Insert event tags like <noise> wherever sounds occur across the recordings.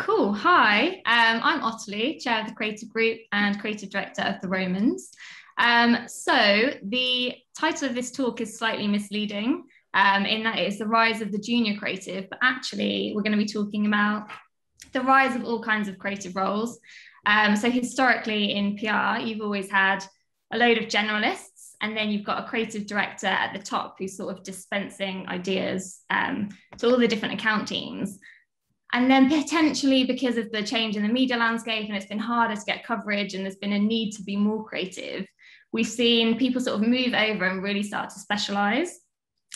cool. Hi, um, I'm Ottilie, Chair of the Creative Group and Creative Director of The Romans. Um, so the title of this talk is slightly misleading um, in that it's the rise of the junior creative, but actually we're going to be talking about the rise of all kinds of creative roles. Um, so historically in PR, you've always had a load of generalists, and then you've got a creative director at the top who's sort of dispensing ideas um, to all the different account teams. And then potentially because of the change in the media landscape and it's been harder to get coverage and there's been a need to be more creative, we've seen people sort of move over and really start to specialize.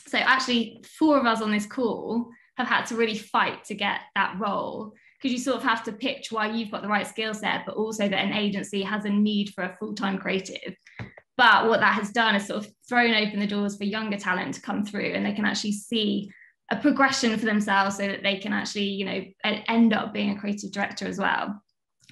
So actually, four of us on this call have had to really fight to get that role because you sort of have to pitch why you've got the right skill set, but also that an agency has a need for a full time creative. But what that has done is sort of thrown open the doors for younger talent to come through and they can actually see a progression for themselves so that they can actually, you know, end up being a creative director as well,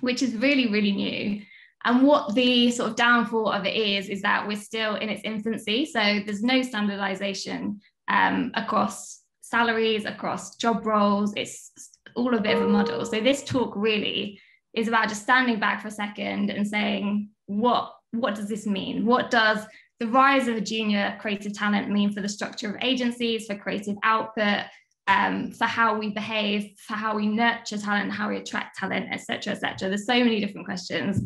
which is really, really new. And what the sort of downfall of it is, is that we're still in its infancy. So there's no standardization um, across salaries, across job roles. It's all a bit of a model. So this talk really is about just standing back for a second and saying, what, what does this mean? What does the rise of a junior creative talent mean for the structure of agencies, for creative output, um, for how we behave, for how we nurture talent, how we attract talent, etc., etc. There's so many different questions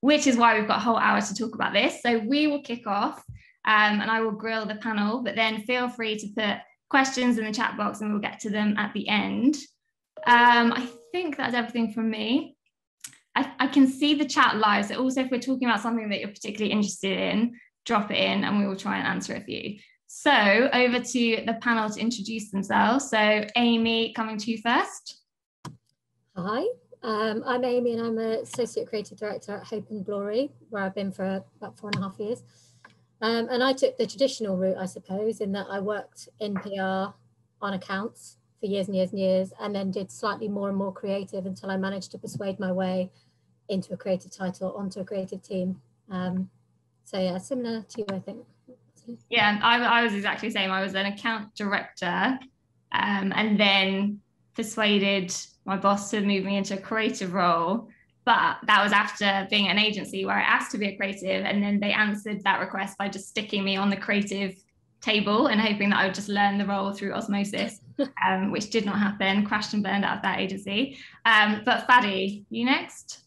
which is why we've got a whole hour to talk about this. So we will kick off um, and I will grill the panel, but then feel free to put questions in the chat box and we'll get to them at the end. Um, I think that's everything from me. I, I, can see the chat live. So also if we're talking about something that you're particularly interested in, drop it in and we will try and answer a few. So over to the panel to introduce themselves. So Amy, coming to you first. Hi, um, I'm Amy and I'm an Associate Creative Director at Hope and Glory, where I've been for about four and a half years. Um, and I took the traditional route, I suppose, in that I worked in PR on accounts for years and years and years, and then did slightly more and more creative until I managed to persuade my way into a creative title, onto a creative team. Um, so yeah, similar to you, I think. Yeah, I, I was exactly the same. I was an account director um, and then persuaded my boss to move me into a creative role. But that was after being an agency where I asked to be a creative, and then they answered that request by just sticking me on the creative table and hoping that I would just learn the role through osmosis, <laughs> um, which did not happen. Crashed and burned out of that agency. Um, but Fadi, you next.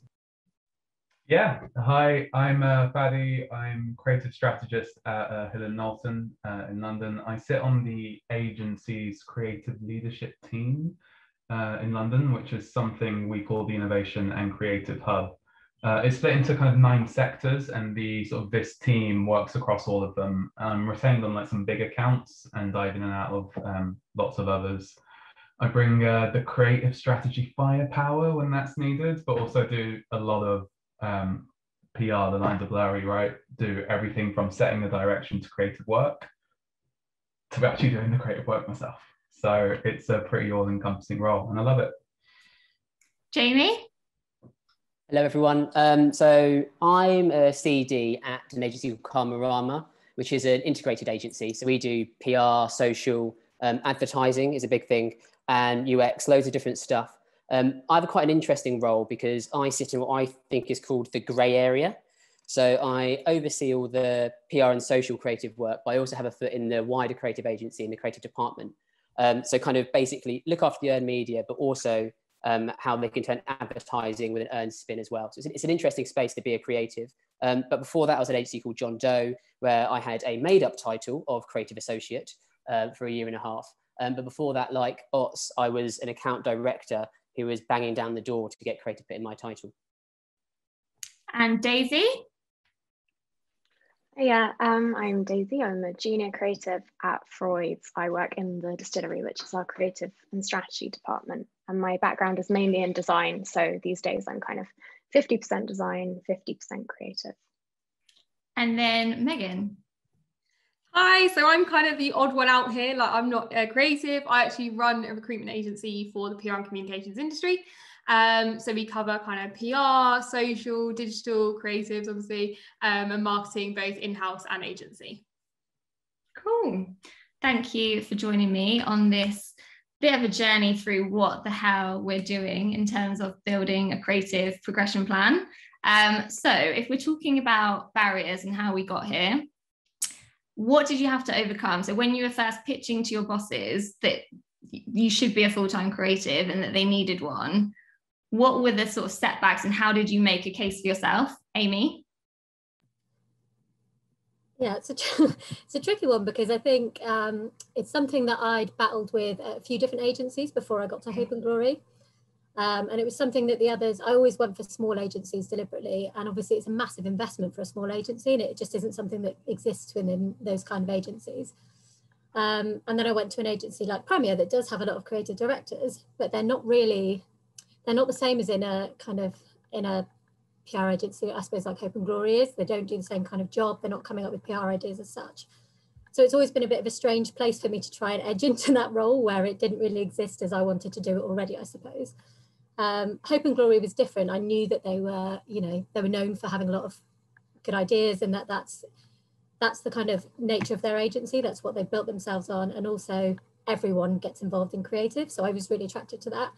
Yeah, hi, I'm uh, Fadi. I'm creative strategist at uh, Hill and Knowlton uh, in London. I sit on the agency's creative leadership team uh, in London, which is something we call the Innovation and Creative Hub. Uh, it's split into kind of nine sectors, and the sort of this team works across all of them. I'm retained on like some big accounts and dive in and out of um, lots of others. I bring uh, the creative strategy firepower when that's needed, but also do a lot of um, PR. The lines of blurry, right? Do everything from setting the direction to creative work to actually doing the creative work myself. So it's a pretty all encompassing role and I love it. Jamie? Hello, everyone. Um, so I'm a CD at an agency called Karmarama, which is an integrated agency. So we do PR, social, um, advertising is a big thing, and UX, loads of different stuff. Um, I have quite an interesting role because I sit in what I think is called the grey area. So I oversee all the PR and social creative work, but I also have a foot in the wider creative agency in the creative department. Um, so kind of basically look after the earned media, but also um, how they can turn advertising with an earned spin as well. So it's, it's an interesting space to be a creative. Um, but before that, I was at an agency called John Doe, where I had a made up title of creative associate uh, for a year and a half. Um, but before that, like Ots, I was an account director who was banging down the door to get creative in my title. And Daisy? Yeah, um, I'm Daisy. I'm a junior creative at Freud's. I work in the distillery, which is our creative and strategy department. And my background is mainly in design. So these days I'm kind of 50% design, 50% creative. And then Megan. Hi, so I'm kind of the odd one out here. Like I'm not a creative. I actually run a recruitment agency for the PR and communications industry. Um, so we cover kind of PR, social, digital, creatives, obviously, um, and marketing, both in-house and agency. Cool. Thank you for joining me on this bit of a journey through what the hell we're doing in terms of building a creative progression plan. Um, so, if we're talking about barriers and how we got here, what did you have to overcome? So, when you were first pitching to your bosses that you should be a full time creative and that they needed one, what were the sort of setbacks and how did you make a case for yourself, Amy? Yeah, it's a <laughs> it's a tricky one because I think um, it's something that I'd battled with a few different agencies before I got to Hope and Glory, um, and it was something that the others I always went for small agencies deliberately, and obviously it's a massive investment for a small agency, and it just isn't something that exists within those kind of agencies. Um, and then I went to an agency like Premier that does have a lot of creative directors, but they're not really they're not the same as in a kind of in a PR agency, I suppose, like Hope and Glory is. They don't do the same kind of job. They're not coming up with PR ideas as such. So it's always been a bit of a strange place for me to try and edge <laughs> into that role where it didn't really exist as I wanted to do it already, I suppose. Um, Hope and Glory was different. I knew that they were, you know, they were known for having a lot of good ideas and that that's that's the kind of nature of their agency. That's what they built themselves on. And also everyone gets involved in creative. So I was really attracted to that.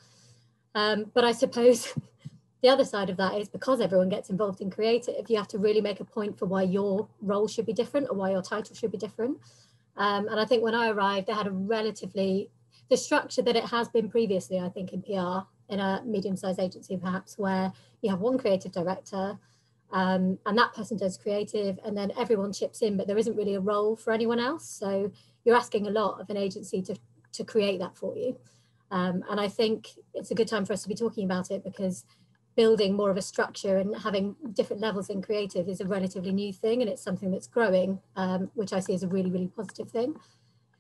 Um, but I suppose <laughs> the other side of that is because everyone gets involved in creative, you have to really make a point for why your role should be different or why your title should be different. Um, and I think when I arrived, I had a relatively the structure that it has been previously, I think, in PR in a medium-sized agency, perhaps, where you have one creative director, um, and that person does creative, and then everyone chips in, but there isn't really a role for anyone else. So you're asking a lot of an agency to to create that for you. Um, and I think it's a good time for us to be talking about it because building more of a structure and having different levels in creative is a relatively new thing and it's something that's growing, um, which I see as a really, really positive thing.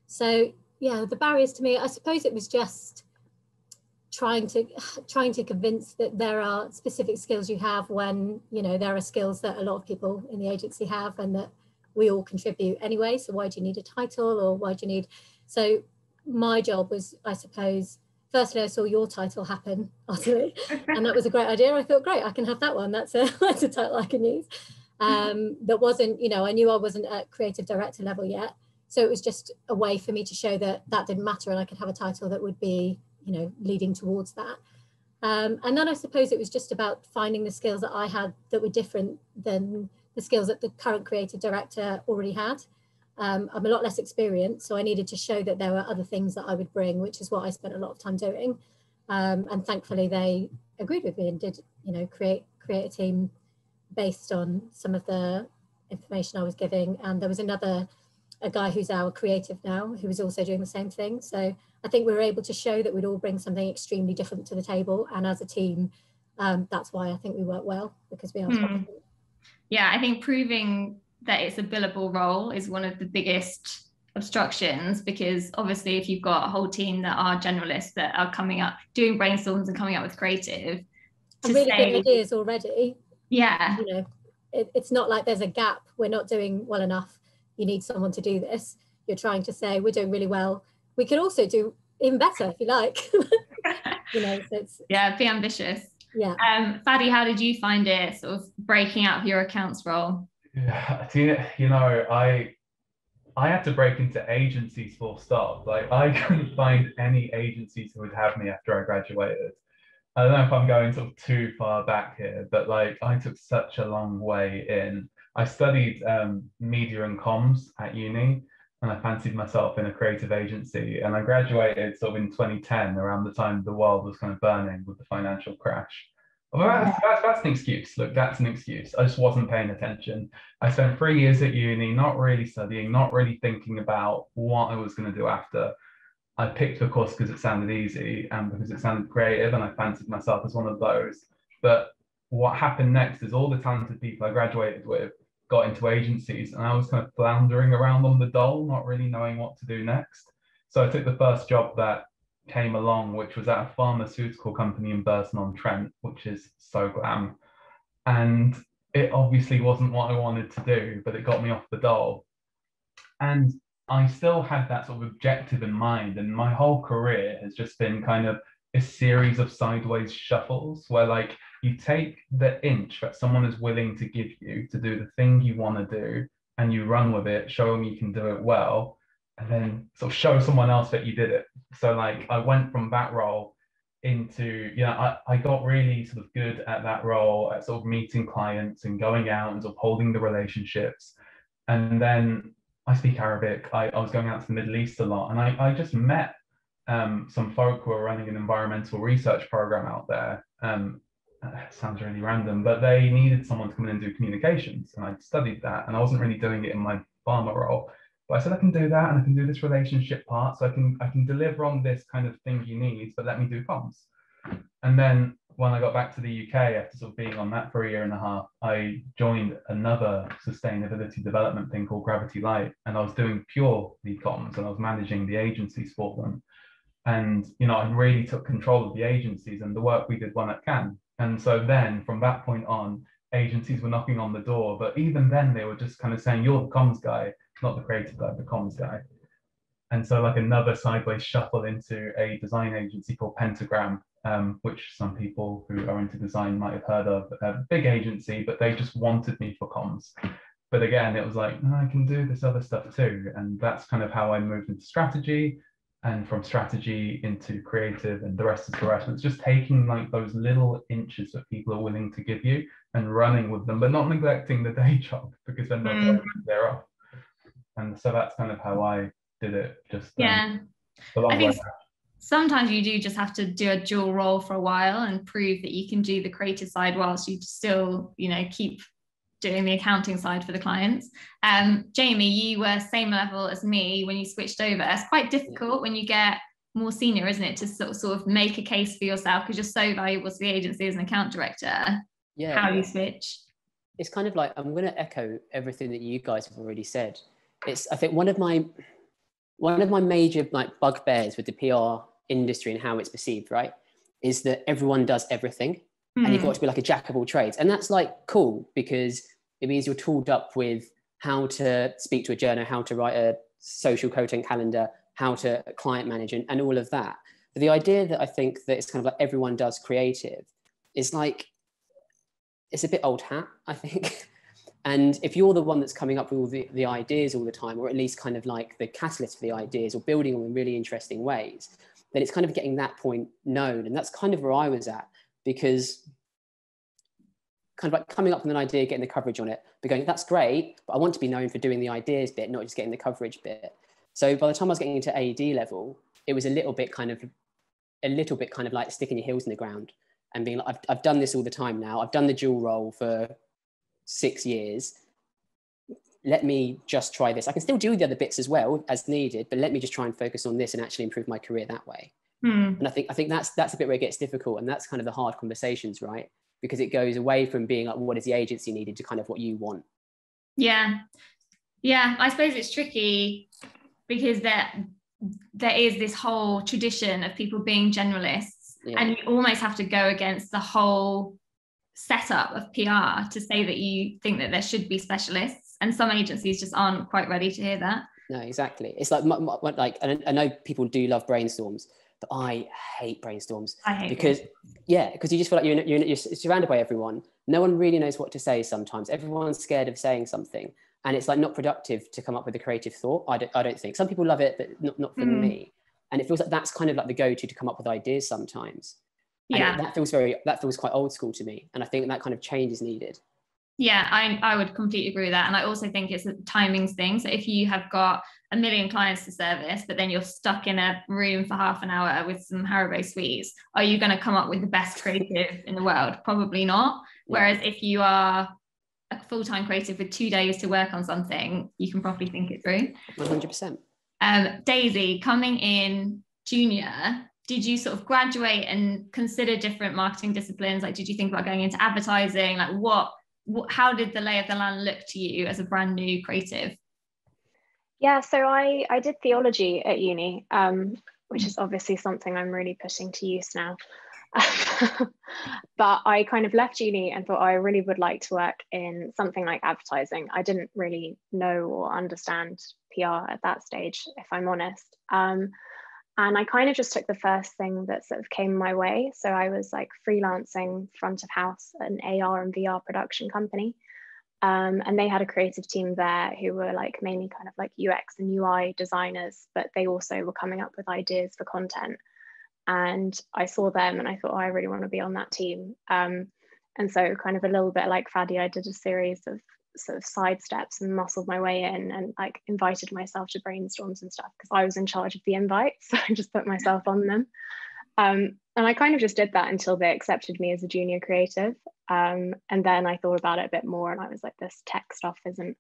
So yeah, the barriers to me, I suppose it was just trying to <sighs> trying to convince that there are specific skills you have when you know there are skills that a lot of people in the agency have and that we all contribute anyway so why do you need a title or why do you need so my job was i suppose firstly I saw your title happen <laughs> Ottilie, and that was a great idea. I thought, great, I can have that one. That's a <laughs> that's a title I can use. Um, that wasn't, you know, I knew I wasn't at creative director level yet, so it was just a way for me to show that that didn't matter, and I could have a title that would be, you know, leading towards that. Um, and then I suppose it was just about finding the skills that I had that were different than the skills that the current creative director already had. Um, I'm a lot less experienced, so I needed to show that there were other things that I would bring, which is what I spent a lot of time doing. Um, and thankfully, they agreed with me and did, you know, create create a team based on some of the information I was giving. And there was another a guy who's our creative now who was also doing the same thing. So I think we were able to show that we'd all bring something extremely different to the table, and as a team, um, that's why I think we work well because we are. Hmm. Yeah, I think proving that it's a billable role is one of the biggest obstructions because obviously if you've got a whole team that are generalists that are coming up doing brainstorms and coming up with creative and really say, good ideas already. Yeah. You know it, it's not like there's a gap. We're not doing well enough. You need someone to do this. You're trying to say we're doing really well we could also do even better if you like <laughs> you know so it's <laughs> yeah be ambitious yeah um Fadi how did you find it sort of breaking out of your accounts role yeah, you know, I I had to break into agencies full stop. Like I <laughs> couldn't find any agencies who would have me after I graduated. I don't know if I'm going sort of too far back here, but like I took such a long way in. I studied um, media and comms at uni, and I fancied myself in a creative agency. And I graduated sort of in 2010, around the time the world was kind of burning with the financial crash. Well, that's, that's, that's, an excuse. Look, that's an excuse. I just wasn't paying attention. I spent three years at uni, not really studying, not really thinking about what I was going to do after. I picked the course because it sounded easy and because it sounded creative, and I fancied myself as one of those. But what happened next is all the talented people I graduated with got into agencies, and I was kind of floundering around on the dole, not really knowing what to do next. So I took the first job that came along, which was at a pharmaceutical company in Burton on Trent, which is so glam. And it obviously wasn't what I wanted to do, but it got me off the dole. And I still had that sort of objective in mind. And my whole career has just been kind of a series of sideways shuffles where, like, you take the inch that someone is willing to give you to do the thing you want to do and you run with it, show them you can do it well and then sort of show someone else that you did it. So like I went from that role into, you know, I, I got really sort of good at that role at sort of meeting clients and going out and sort of holding the relationships. And then I speak Arabic. I, I was going out to the Middle East a lot and I, I just met um, some folk who are running an environmental research program out there. Um, <sighs> sounds really random, but they needed someone to come in and do communications. And I studied that and I wasn't really doing it in my pharma role. But I said I can do that and I can do this relationship part. So I can I can deliver on this kind of thing you need, but let me do comms. And then when I got back to the UK after sort of being on that for a year and a half, I joined another sustainability development thing called Gravity Light. And I was doing pure lead comms and I was managing the agencies for them. And you know, I really took control of the agencies and the work we did won at Cannes. And so then from that point on, agencies were knocking on the door. But even then they were just kind of saying, You're the comms guy not the creative guy, the comms guy. And so like another sideways shuffle into a design agency called Pentagram, um, which some people who are into design might have heard of, a big agency, but they just wanted me for comms. But again, it was like, I can do this other stuff too. And that's kind of how I moved into strategy and from strategy into creative and the rest is the rest. It's just taking like those little inches that people are willing to give you and running with them, but not neglecting the day <laughs> job because then they're, mm. they're off and so that's kind of how I did it. Just um, yeah, I think sometimes you do just have to do a dual role for a while and prove that you can do the creative side whilst you still, you know, keep doing the accounting side for the clients. Um, Jamie, you were same level as me when you switched over. It's quite difficult when you get more senior, isn't it, to sort of, sort of make a case for yourself because you're so valuable to the agency as an account director. Yeah. How you switch? It's kind of like I'm going to echo everything that you guys have already said it's I think one of my one of my major like bugbears with the PR industry and how it's perceived, right, is that everyone does everything mm. and you've got hmm. to be like a jack of all trades. And that's like cool because it means you're tooled up with how to speak to a journal, how to write a social content calendar, how to client manage and, and all of that. But the idea that I think that it's kind of like everyone does creative is like it's a bit old hat, I think. <laughs> And if you're the one that's coming up with all the, the ideas all the time, or at least kind of like the catalyst for the ideas or building them in really interesting ways, then it's kind of getting that point known. And that's kind of where I was at because kind of like coming up with an idea, getting the coverage on it, but going, that's great, but I want to be known for doing the ideas bit, not just getting the coverage bit. So by the time I was getting into AED level, it was a little bit kind of, a little bit kind of like sticking your heels in the ground and being like, I've, I've done this all the time now. I've done the dual role for six years let me just try this. I can still do the other bits as well as needed, but let me just try and focus on this and actually improve my career that way. Hmm. And I think I think that's that's a bit where it gets difficult, and that's kind of the hard conversations, right? Because it goes away from being like, what is the agency needed to kind of what you want. Yeah, yeah. I suppose it's tricky because there there is this whole tradition of people being generalists, yeah. and you almost have to go against the whole setup of PR to say that you think that there should be specialists, and some agencies just aren't quite ready to hear that. No, exactly. It's like like I know people do love brainstorms, but I hate brainstorms. I hate because yeah, because you just feel like you're, you're, you're surrounded by everyone. No one really knows what to say. Sometimes everyone's scared of saying something, and it's like not productive to come up with a creative thought. I don't, I don't think some people love it, but not not for mm. me. And it feels like that's kind of like the go-to to come up with ideas sometimes yeah that feels very that feels quite old school to me and i think that kind of change is needed yeah I, I would completely agree with that. And i also think it's a timings thing. So if you have got a million clients to service but then you're stuck in a room for half an hour with some haribo sweets are you going to come up with the best creative in the world? Probably not. Whereas if you are a full-time creative with two days to work on something you can probably think it through. 100% um, daisy coming in junior did you sort of graduate and consider different marketing disciplines? Like did you think about going into advertising? Like what, how did the lay of the land look to you as a brand new creative yeah so i i did theology at uni um, which is obviously something i'm really putting to use now <laughs> but I kind of left uni and thought I really would like to work in something like advertising. I didn't really know or understand PR at that stage, if I'm honest. Um, and I kind of just took the first thing that sort of came my way. So I was like freelancing front of house, an AR and VR production company. Um, and they had a creative team there who were like mainly kind of like UX and UI designers, but they also were coming up with ideas for content. And I saw them and I thought, oh, I really want to be on that team. Um, and so, kind of a little bit like Fadi, I did a series of sort of side steps and muscled my way in and like invited myself to brainstorms and stuff because I was in charge of the invites. <laughs> So I just put myself on them. Um, and I kind of just did that until they accepted me as a junior creative. Um, and then I thought about it a bit more and I was like, this tech stuff isn't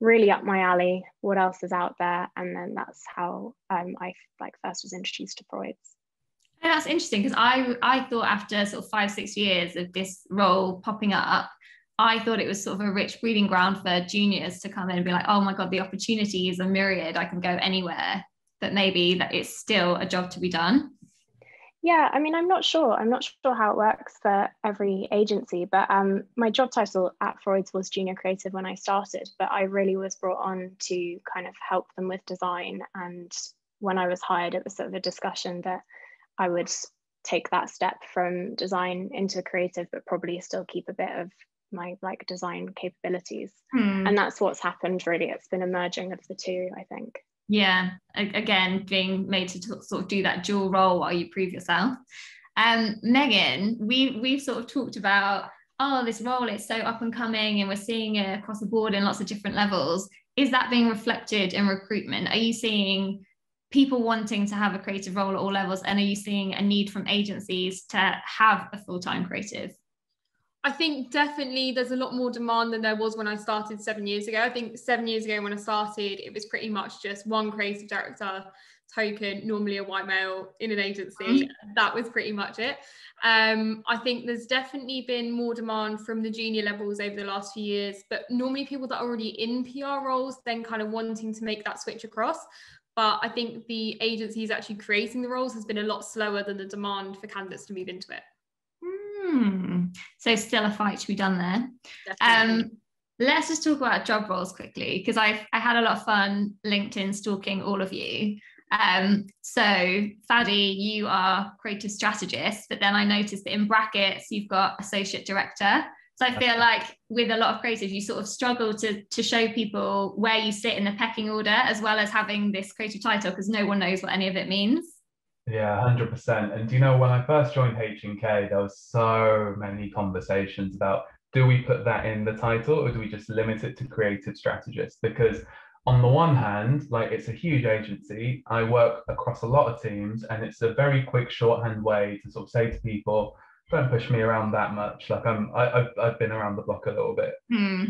really up my alley. What else is out there? And then that's how um, I like first was introduced to Freud's. That's interesting because I I thought after sort of five six years of this role popping up, I thought it was sort of a rich breeding ground for juniors to come in and be like, oh my god, the opportunities are myriad. I can go anywhere. But maybe that it's still a job to be done. Yeah, I mean, I'm not sure. I'm not sure how it works for every agency, but um, my job title at Freud's was junior creative when I started, but I really was brought on to kind of help them with design. And when I was hired, it was sort of a discussion that I would take that step from design into creative, but probably still keep a bit of my like design capabilities. Hmm. And that's what's happened really. It's been a merging of the two, I think yeah again being made to sort of do that dual role while you prove yourself um megan we we've sort of talked about oh this role is so up and coming and we're seeing it across the board in lots of different levels is that being reflected in recruitment are you seeing people wanting to have a creative role at all levels and are you seeing a need from agencies to have a full-time creative I think definitely there's a lot more demand than there was when I started seven years ago. I think seven years ago when I started, it was pretty much just one creative director token, normally a white male in an agency. Mm-hmm. That was pretty much it. Um, I think there's definitely been more demand from the junior levels over the last few years, but normally people that are already in PR roles then kind of wanting to make that switch across. But I think the agencies actually creating the roles has been a lot slower than the demand for candidates to move into it. Hmm. So still a fight to be done there. Um, let's just talk about job roles quickly because I I had a lot of fun LinkedIn stalking all of you. Um, so Fadi, you are creative strategist, but then I noticed that in brackets you've got associate director. So I feel like with a lot of creatives, you sort of struggle to to show people where you sit in the pecking order, as well as having this creative title, because no one knows what any of it means. Yeah, hundred percent. And do you know when I first joined H and K, there was so many conversations about do we put that in the title or do we just limit it to creative strategists? Because on the one hand, like it's a huge agency, I work across a lot of teams, and it's a very quick shorthand way to sort of say to people, don't push me around that much. Like I'm, I, have I've been around the block a little bit. Hmm.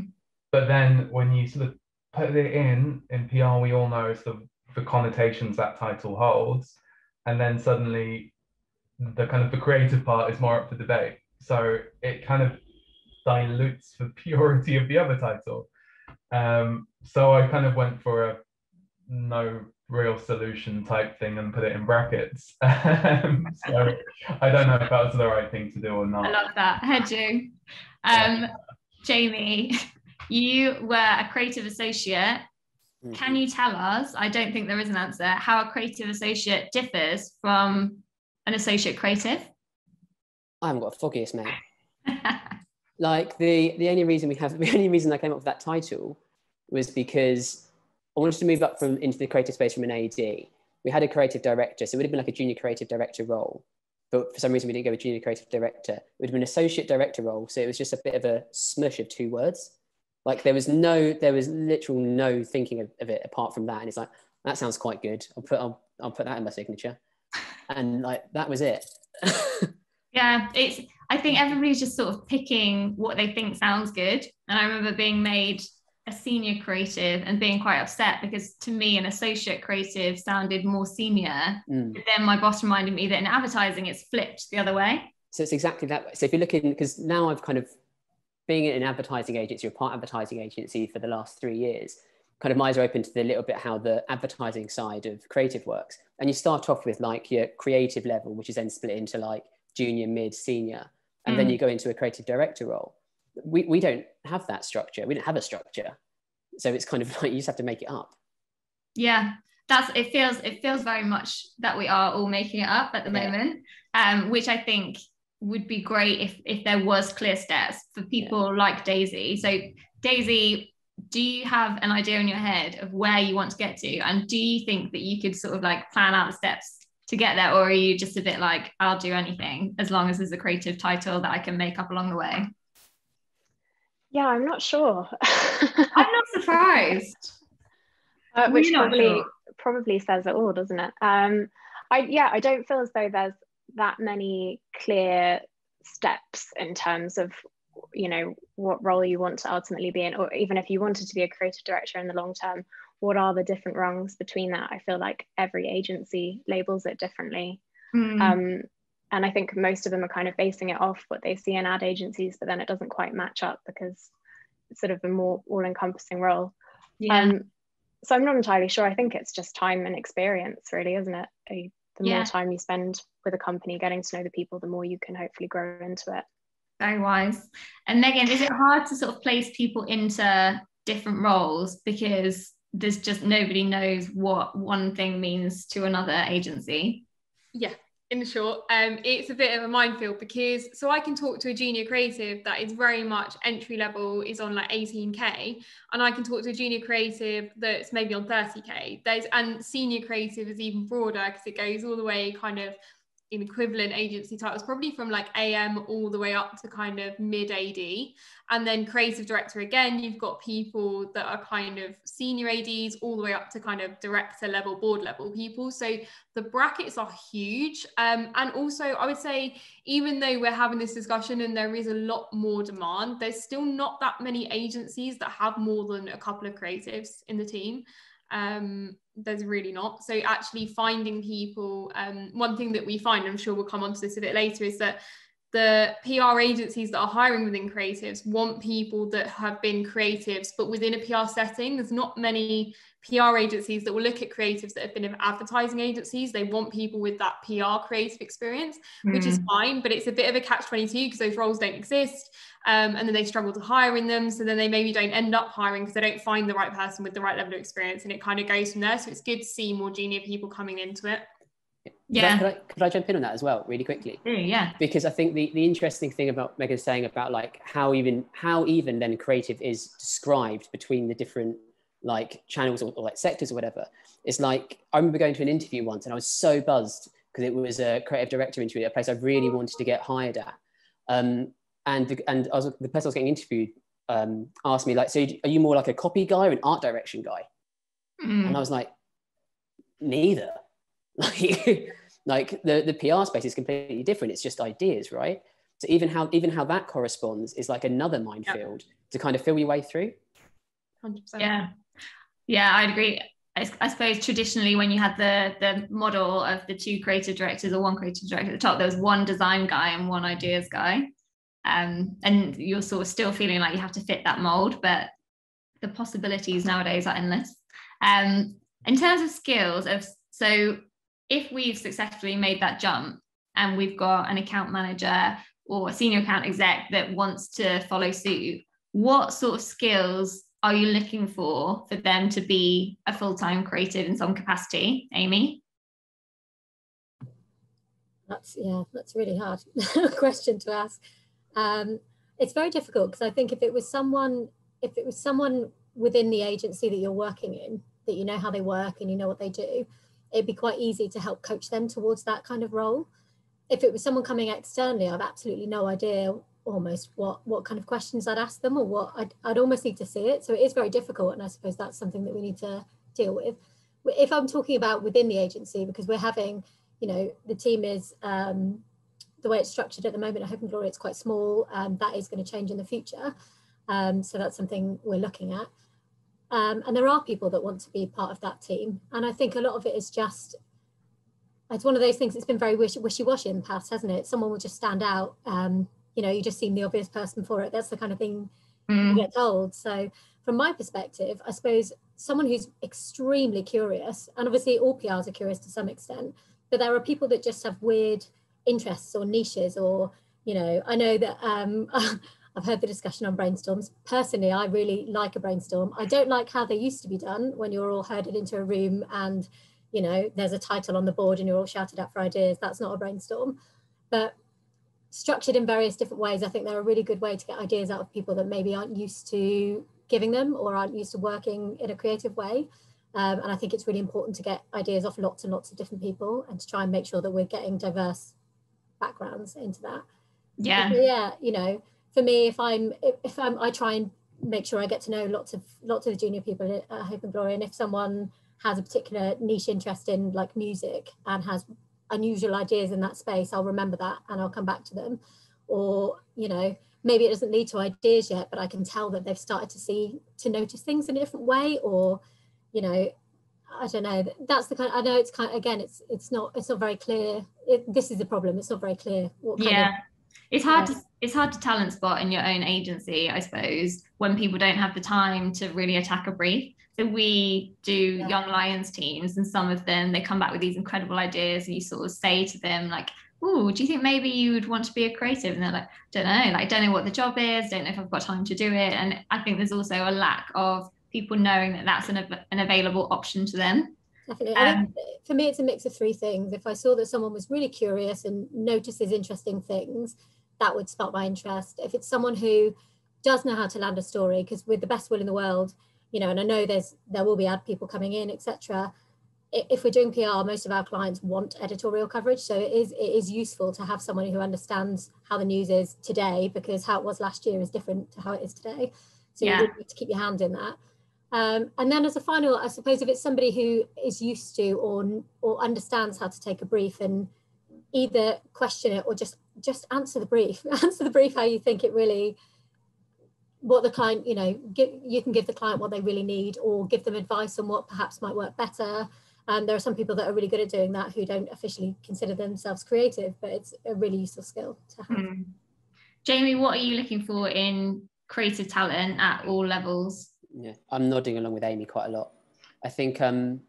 But then when you sort of put it in in PR, we all know sort of the connotations that title holds and then suddenly the kind of the creative part is more up for debate. So it kind of dilutes the <laughs> purity of the other title. Um, so i kind of went for a no real solution type thing and put it in brackets. <laughs> Um, so i don't know if that was the right thing to do or not. I love that. <laughs> Hedging um, jamie you were a creative associate Mm-hmm. Can you tell us, I don't think there is an answer, how a creative associate differs from an associate creative? I haven't got a foggiest, mate. <laughs> like the the only reason we have <laughs> the only reason I came up with that title was because I wanted to move up from into the creative space from an AD. We had a creative director, so it would have been like a junior creative director role. But for some reason we didn't go with junior creative director. It would have been associate director role. So it was just a bit of a smush of two words. Like there was no, there was literal no thinking of, of, it apart from that. And it's like, that sounds quite good. I'll put, I'll, I'll put that in my signature. And like, that was it. <laughs> yeah. It's, I think everybody's just sort of picking what they think sounds good. And I remember being made a senior creative and being quite upset because to me an associate creative sounded more senior mm. but then my boss reminded me that in advertising it's flipped the other way so it's exactly that way so if you're looking because now i've kind of being in an advertising agency or part advertising agency for the last three years, kind of my eyes are open to the little bit how the advertising side of creative works. And you start off with like your creative level, which is then split into like junior, mid, senior, and mm. then you go into a creative director role. We, we don't have that structure. We don't have a structure. So it's kind of <laughs> like you just have to make it up. Yeah, that's it feels it feels very much that we are all making it up at the yeah. moment. Um, which I think would be great if if there was clear steps for people yeah. like Daisy. So Daisy, do you have an idea in your head of where you want to get to? And do you think that you could sort of like plan out the steps to get there? Or are you just a bit like, I'll do anything as long as there's a creative title that I can make up along the way? Yeah, I'm not sure. <laughs> I'm not surprised. Uh, which probably sure. probably says it all, doesn't it? Um, I yeah, I don't feel as though there's that many clear steps in terms of you know what role you want to ultimately be in or even if you wanted to be a creative director in the long term what are the different rungs between that? I feel like every agency labels it differently. Mm. um, and i think most of them are kind of basing it off what they see in ad agencies but then it doesn't quite match up because it's sort of a more all-encompassing role. Yeah. um, so i'm not entirely sure. I think it's just time and experience really isn't it the yeah. more time you spend with a company getting to know the people the more you can hopefully grow into it. Very wise. And megan is it hard to sort of place people into different roles because there's just nobody knows what one thing means to another agency? Yeah in short, um, it's a bit of a minefield because so I can talk to a junior creative that is very much entry level, is on like 18k, and I can talk to a junior creative that's maybe on 30k. There's and senior creative is even broader because it goes all the way kind of in equivalent agency titles, probably from like AM all the way up to kind of mid AD. And then creative director, again, you've got people that are kind of senior ADs all the way up to kind of director level, board level people. So the brackets are huge. Um, and also, I would say, even though we're having this discussion and there is a lot more demand, there's still not that many agencies that have more than a couple of creatives in the team um, there's really not. So actually finding people, um, one thing that we find, I'm sure we'll come on to this a bit later, is that the PR agencies that are hiring within creatives want people that have been creatives, but within a PR setting, there's not many PR agencies that will look at creatives that have been in advertising agencies. They want people with that PR creative experience, mm. which is hmm. fine, but it's a bit of a catch 22 because those roles don't exist. Um, and then they struggle to hire in them. So then they maybe don't end up hiring because they don't find the right person with the right level of experience. And it kind of goes from there. So it's good to see more junior people coming into it. Yeah. Could I, could I, jump in on that as well, really quickly? Yeah. Because I think the, the interesting thing about Megan saying about like how even how even then creative is described between the different like channels or, or like sectors or whatever. It's like I remember going to an interview once and I was so buzzed because it was a creative director interview at a place I really wanted to get hired at. Um, and the, and I was, the person I was getting interviewed um, asked me like, so are you more like a copy guy or an art direction guy? Mm. And I was like, neither. <laughs> Like, like the, the PR space is completely different. It's just ideas, right? So even how even how that corresponds is like another minefield yep. to kind of feel your way through. 100%. Yeah, yeah, I'd agree. I, I, suppose traditionally when you had the the model of the two creative directors or one creative director at the top, there was one design guy and one ideas guy um, and you're sort of still feeling like you have to fit that mold, but the possibilities nowadays are endless. Um, in terms of skills, of so if we've successfully made that jump and we've got an account manager or a senior account exec that wants to follow suit, what sort of skills are you looking for for them to be a full-time creative in some capacity, Amy? That's yeah, that's really hard <laughs> question to ask. Um, it's very difficult because I think if it was someone, if it was someone within the agency that you're working in, that you know how they work and you know what they do, it'd be quite easy to help coach them towards that kind of role. If it was someone coming externally, I've absolutely no idea almost what what kind of questions I'd ask them or what I'd, I'd almost need to see it. So it is very difficult, and I suppose that's something that we need to deal with. If I'm talking about within the agency, because we're having, you know, the team is um, the way it's structured at the moment I Hope and Glory, it's quite small. Um, that is going to change in the future. Um, so that's something we're looking at. Um, and there are people that want to be part of that team. And I think a lot of it is just, it's one of those things that's been very wishy-washy in the past, hasn't it? Someone will just stand out. Um, you know, you just seem the obvious person for it. That's the kind of thing mm. you get told. So from my perspective, I suppose someone who's extremely curious, and obviously all PRs are curious to some extent, but there are people that just have weird, interests or niches or you know i know that um, <laughs> i've heard the discussion on brainstorms personally i really like a brainstorm i don't like how they used to be done when you're all herded into a room and you know there's a title on the board and you're all shouted at for ideas that's not a brainstorm but structured in various different ways. I think they're a really good way to get ideas out of people that maybe aren't used to giving them or aren't used to working in a creative way. Um, and I think it's really important to get ideas off lots and lots of different people and to try and make sure that we're getting diverse backgrounds into that. Yeah. So, yeah, you know, for me, if I'm if I'm I try and make sure I get to know lots of lots of the junior people at Hope and Glory. And if someone has a particular niche interest in like music and has unusual ideas in that space, I'll remember that and I'll come back to them. Or, you know, maybe it doesn't lead to ideas yet, but I can tell that they've started to see to notice things in a different way or, you know, I don't know. That's the kind. I know it's kind. Of, again, it's it's not it's not very clear. It, this is the problem. It's not very clear. what yeah, of, it's hard to it's hard to talent spot in your own agency, I suppose, when people don't have the time to really attack a brief. So we do yeah. young lions teams, and some of them they come back with these incredible ideas, and you sort of say to them like, "Oh, do you think maybe you would want to be a creative?" And they're like, "Don't know, like don't know what the job is, don't know if I've got time to do it." And I think there's also a lack of people knowing that that's an, an available option to them. Definitely. Um, for me, it's a mix of three things. If I saw that someone was really curious and notices interesting things, that would spark my interest. If it's someone who does know how to land a story, because with the best will in the world, you know, and I know there's there will be ad people coming in, etc. If we're doing PR, most of our clients want editorial coverage, so it is it is useful to have someone who understands how the news is today, because how it was last year is different to how it is today. So yeah. you need to keep your hand in that. Um, and then as a final, I suppose if it's somebody who is used to or or understands how to take a brief and either question it or just just answer the brief, <laughs> answer the brief how you think it really what the client, you know, give, you can give the client what they really need or give them advice on what perhaps might work better. And there are some people that are really good at doing that who don't officially consider themselves creative, but it's a really useful skill to have. Mm. Jamie, what are you looking for in creative talent at all levels? Yeah, I'm nodding along with Amy quite a lot. I think um,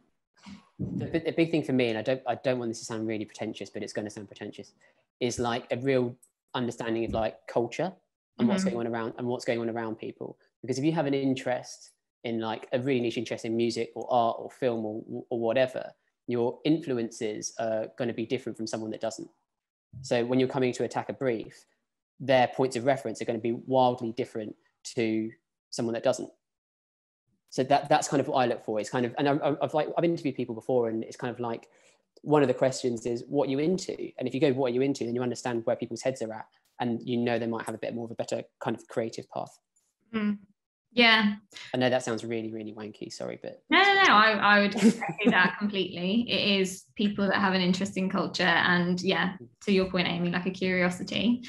the, the, big thing for me, and I don't, I don't want this to sound really pretentious, but it's going to sound pretentious, is like a real understanding of like culture and mm-hmm. what's going on around and what's going on around people. Because if you have an interest in like a really niche interest in music or art or film or, or whatever, your influences are going to be different from someone that doesn't. So when you're coming to attack a brief, their points of reference are going to be wildly different to someone that doesn't so that that's kind of what I look for. It's kind of, and I, have like I've interviewed people before, and it's kind of like one of the questions is what are you into, and if you go what are you into, then you understand where people's heads are at, and you know they might have a bit more of a better kind of creative path. Mm. Yeah. I know that sounds really, really wanky. Sorry, but no, no, no. I, I would <laughs> say that completely. It is people that have an interesting culture, and yeah, to your point, Amy, like a curiosity.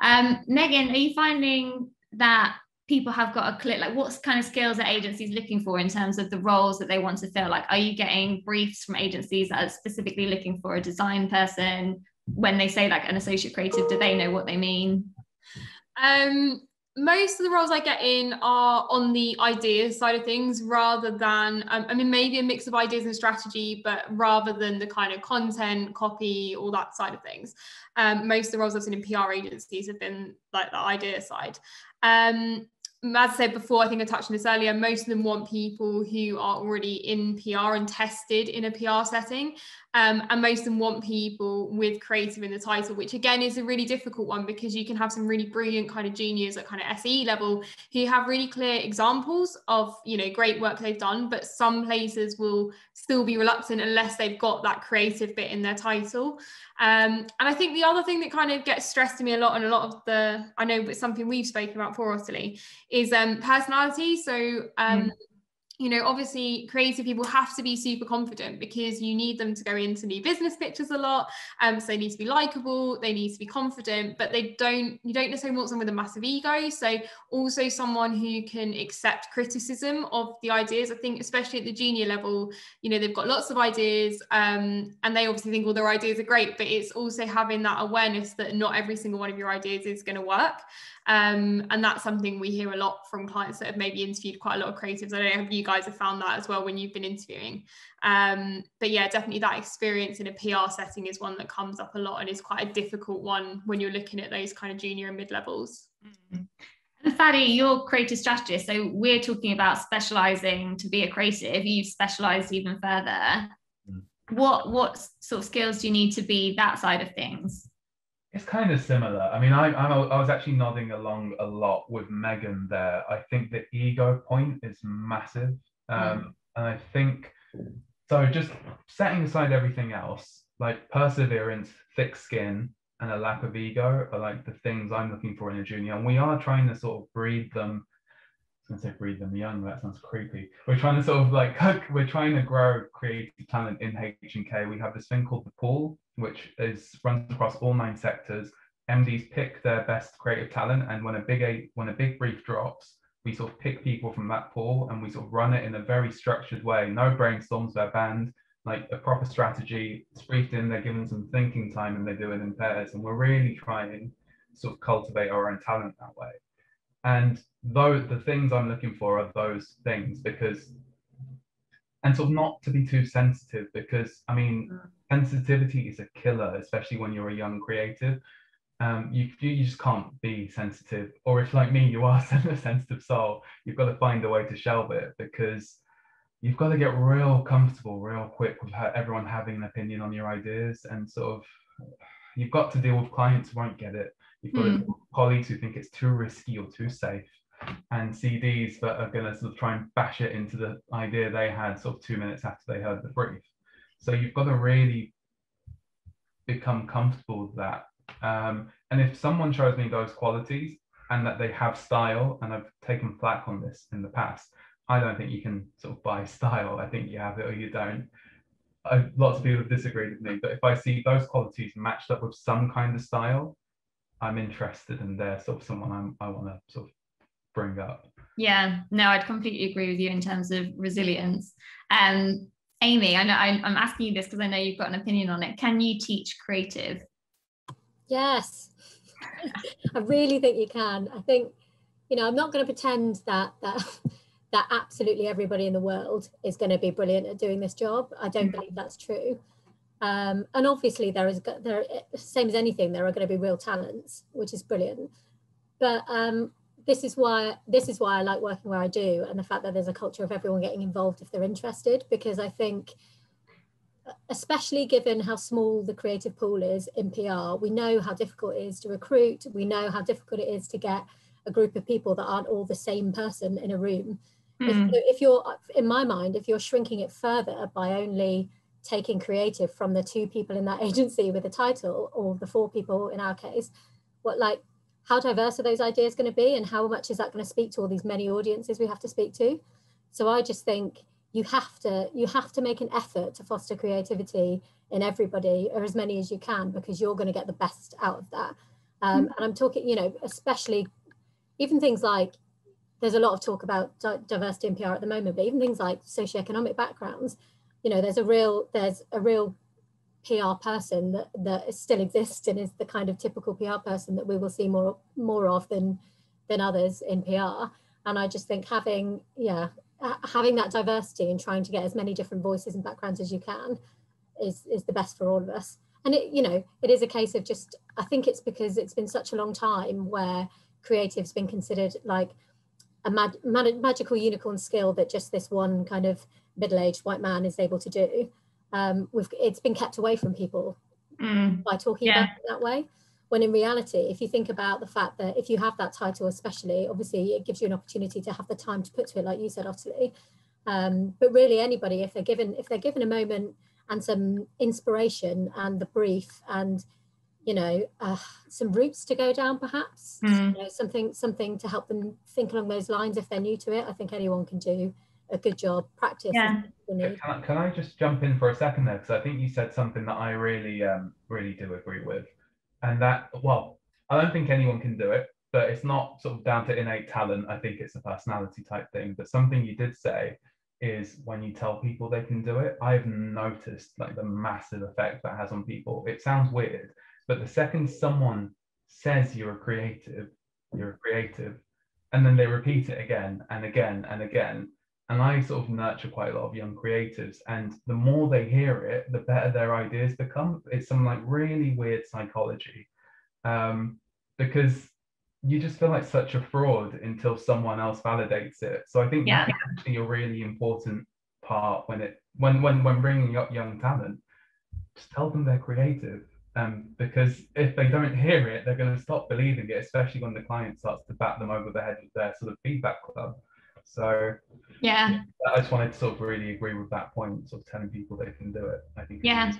Um, Megan, are you finding that people have got a clip like what kind of skills are agencies looking for in terms of the roles that they want to fill like are you getting briefs from agencies that are specifically looking for a design person when they say like an associate creative do they know what they mean um most of the roles I get in are on the ideas side of things rather than, um, I mean, maybe a mix of ideas and strategy, but rather than the kind of content, copy, all that side of things. Um, most of the roles I've seen in PR agencies have been like the idea side. Um, as I said before, I think I touched on this earlier, most of them want people who are already in PR and tested in a PR setting. Um, and most of them want people with creative in the title, which again is a really difficult one because you can have some really brilliant kind of juniors at kind of SE level who have really clear examples of, you know, great work they've done, but some places will still be reluctant unless they've got that creative bit in their title. Um, and I think the other thing that kind of gets stressed to me a lot, and a lot of the, I know it's something we've spoken about for Ottilie, is um, personality. So um, mm you know, obviously creative people have to be super confident because you need them to go into new business pitches a lot. Um, so they need to be likable, they need to be confident, but they don't, you don't necessarily want someone with a massive ego. So also someone who can accept criticism of the ideas. I think, especially at the junior level, you know, they've got lots of ideas um, and they obviously think all their ideas are great, but it's also having that awareness that not every single one of your ideas is going to work. Um, and that's something we hear a lot from clients that have maybe interviewed quite a lot of creatives. I don't know if you guys have found that as well when you've been interviewing. Um, but yeah, definitely that experience in a PR setting is one that comes up a lot and is quite a difficult one when you're looking at those kind of junior and mid levels. Mm-hmm. And Fadi, you're creative strategist. So we're talking about specializing to be a creative. You've specialized even further. Mm. What what sort of skills do you need to be that side of things? It's kind of similar. I mean, I, I'm, I was actually nodding along a lot with Megan there. I think the ego point is massive. Um, mm. And I think, so just setting aside everything else, like perseverance, thick skin, and a lack of ego are like the things I'm looking for in a junior. And we are trying to sort of breed them. I was going to say breed them young, that sounds creepy. We're trying to sort of like, we're trying to grow creative talent in H&K. We have this thing called the pool, which is runs across all nine sectors. MDs pick their best creative talent, and when a big a when a big brief drops, we sort of pick people from that pool and we sort of run it in a very structured way. No brainstorms, they're banned, like a proper strategy. It's briefed in, they're given some thinking time, and they do it in pairs. And we're really trying to sort of cultivate our own talent that way. And though the things I'm looking for are those things because and sort of not to be too sensitive because I mean mm. Sensitivity is a killer, especially when you're a young creative. Um, you, you just can't be sensitive, or if like me, you are <laughs> a sensitive soul, you've got to find a way to shelve it because you've got to get real comfortable real quick with everyone having an opinion on your ideas and sort of you've got to deal with clients who won't get it. You've got mm. colleagues who think it's too risky or too safe and CDs that are going to sort of try and bash it into the idea they had sort of two minutes after they heard the brief. So you've got to really become comfortable with that. Um, and if someone shows me those qualities and that they have style, and I've taken flack on this in the past, I don't think you can sort of buy <laughs> style. I think you have it or you don't. I, lots of people have disagreed with me, but if I see those qualities matched up with some kind of style, I'm interested and they're sort of someone I'm, I want to sort of bring up. Yeah, no, I'd completely agree with you in terms of resilience. Um, Amy, I know I, am asking you this because I know you've got an opinion on it. Can you teach creative? Yes, <laughs> I really think you can. I think, you know, I'm not going to pretend that that <laughs> that absolutely everybody in the world is going to be brilliant at doing this job. I don't mm-hmm. believe that's true. Um, and obviously, there is there same as anything, there are going to be real talents, which is brilliant. But um, this is why this is why I like working where I do, and the fact that there's a culture of everyone getting involved if they're interested, because I think, especially given how small the creative pool is in PR, we know how difficult it is to recruit. We know how difficult it is to get a group of people that aren't all the same person in a room. Mm. If, hmm. if you're, in my mind, if you're shrinking it further by only taking creative from the two people in that <laughs> agency with a title or the four people in our case what like how diverse are those ideas going to be and how much is that going to speak to all these many audiences we have to speak to so i just think you have to you have to make an effort to foster creativity in everybody or as many as you can because you're going to get the best out of that um, mm-hmm. and i'm talking you know especially even things like there's a lot of talk about diversity in pr at the moment but even things like socioeconomic backgrounds you know there's a real there's a real PR person that, that still exists and is the kind of typical PR person that we will see more more of than than others in PR. And I just think having yeah having that diversity and trying to get as many different voices and backgrounds as you can is is the best for all of us. And it you know it is a case of just I think it's because it's been such a long time where creative's been considered like a mag- mag- magical unicorn skill that just this one kind of middle-aged white man is able to do um, we've it's been kept away from people mm. by talking yeah. about it that way. When in reality, if you think about the fact that if you have that title, especially, obviously it gives you an opportunity to have the time to put to it, like you said, Ottilie. Um, but really, anybody, if they're given if they're given a moment and some inspiration and the brief and you know uh, some routes to go down perhaps mm. you know, something something to help them think along those lines if they're new to it i think anyone can do a good job. Practice. Yeah. Can I, can I just jump in for a second there? Because I think you said something that I really, um, really do agree with. And that, well, I don't think anyone can do it, but it's not sort of down to innate talent. I think it's a personality type thing. But something you did say is when you tell people they can do it, I've noticed like the massive effect that has on people. It sounds weird, but the second someone says you're a creative, you're a creative, and then they repeat it again and again and again, and I sort of nurture quite a lot of young creatives. And the more they hear it, the better their ideas become. It's some like really weird psychology um, because you just feel like such a fraud until someone else validates it. So I think yeah. that's actually a really important part when it when when when bringing up young talent. Just tell them they're creative Um, because if they don't hear it, they're going to stop believing it, especially when the client starts to bat them over the head with their sort of feedback club. So yeah, I just wanted to sort of really agree with that point, sort of telling people they can do it. I think. Yeah,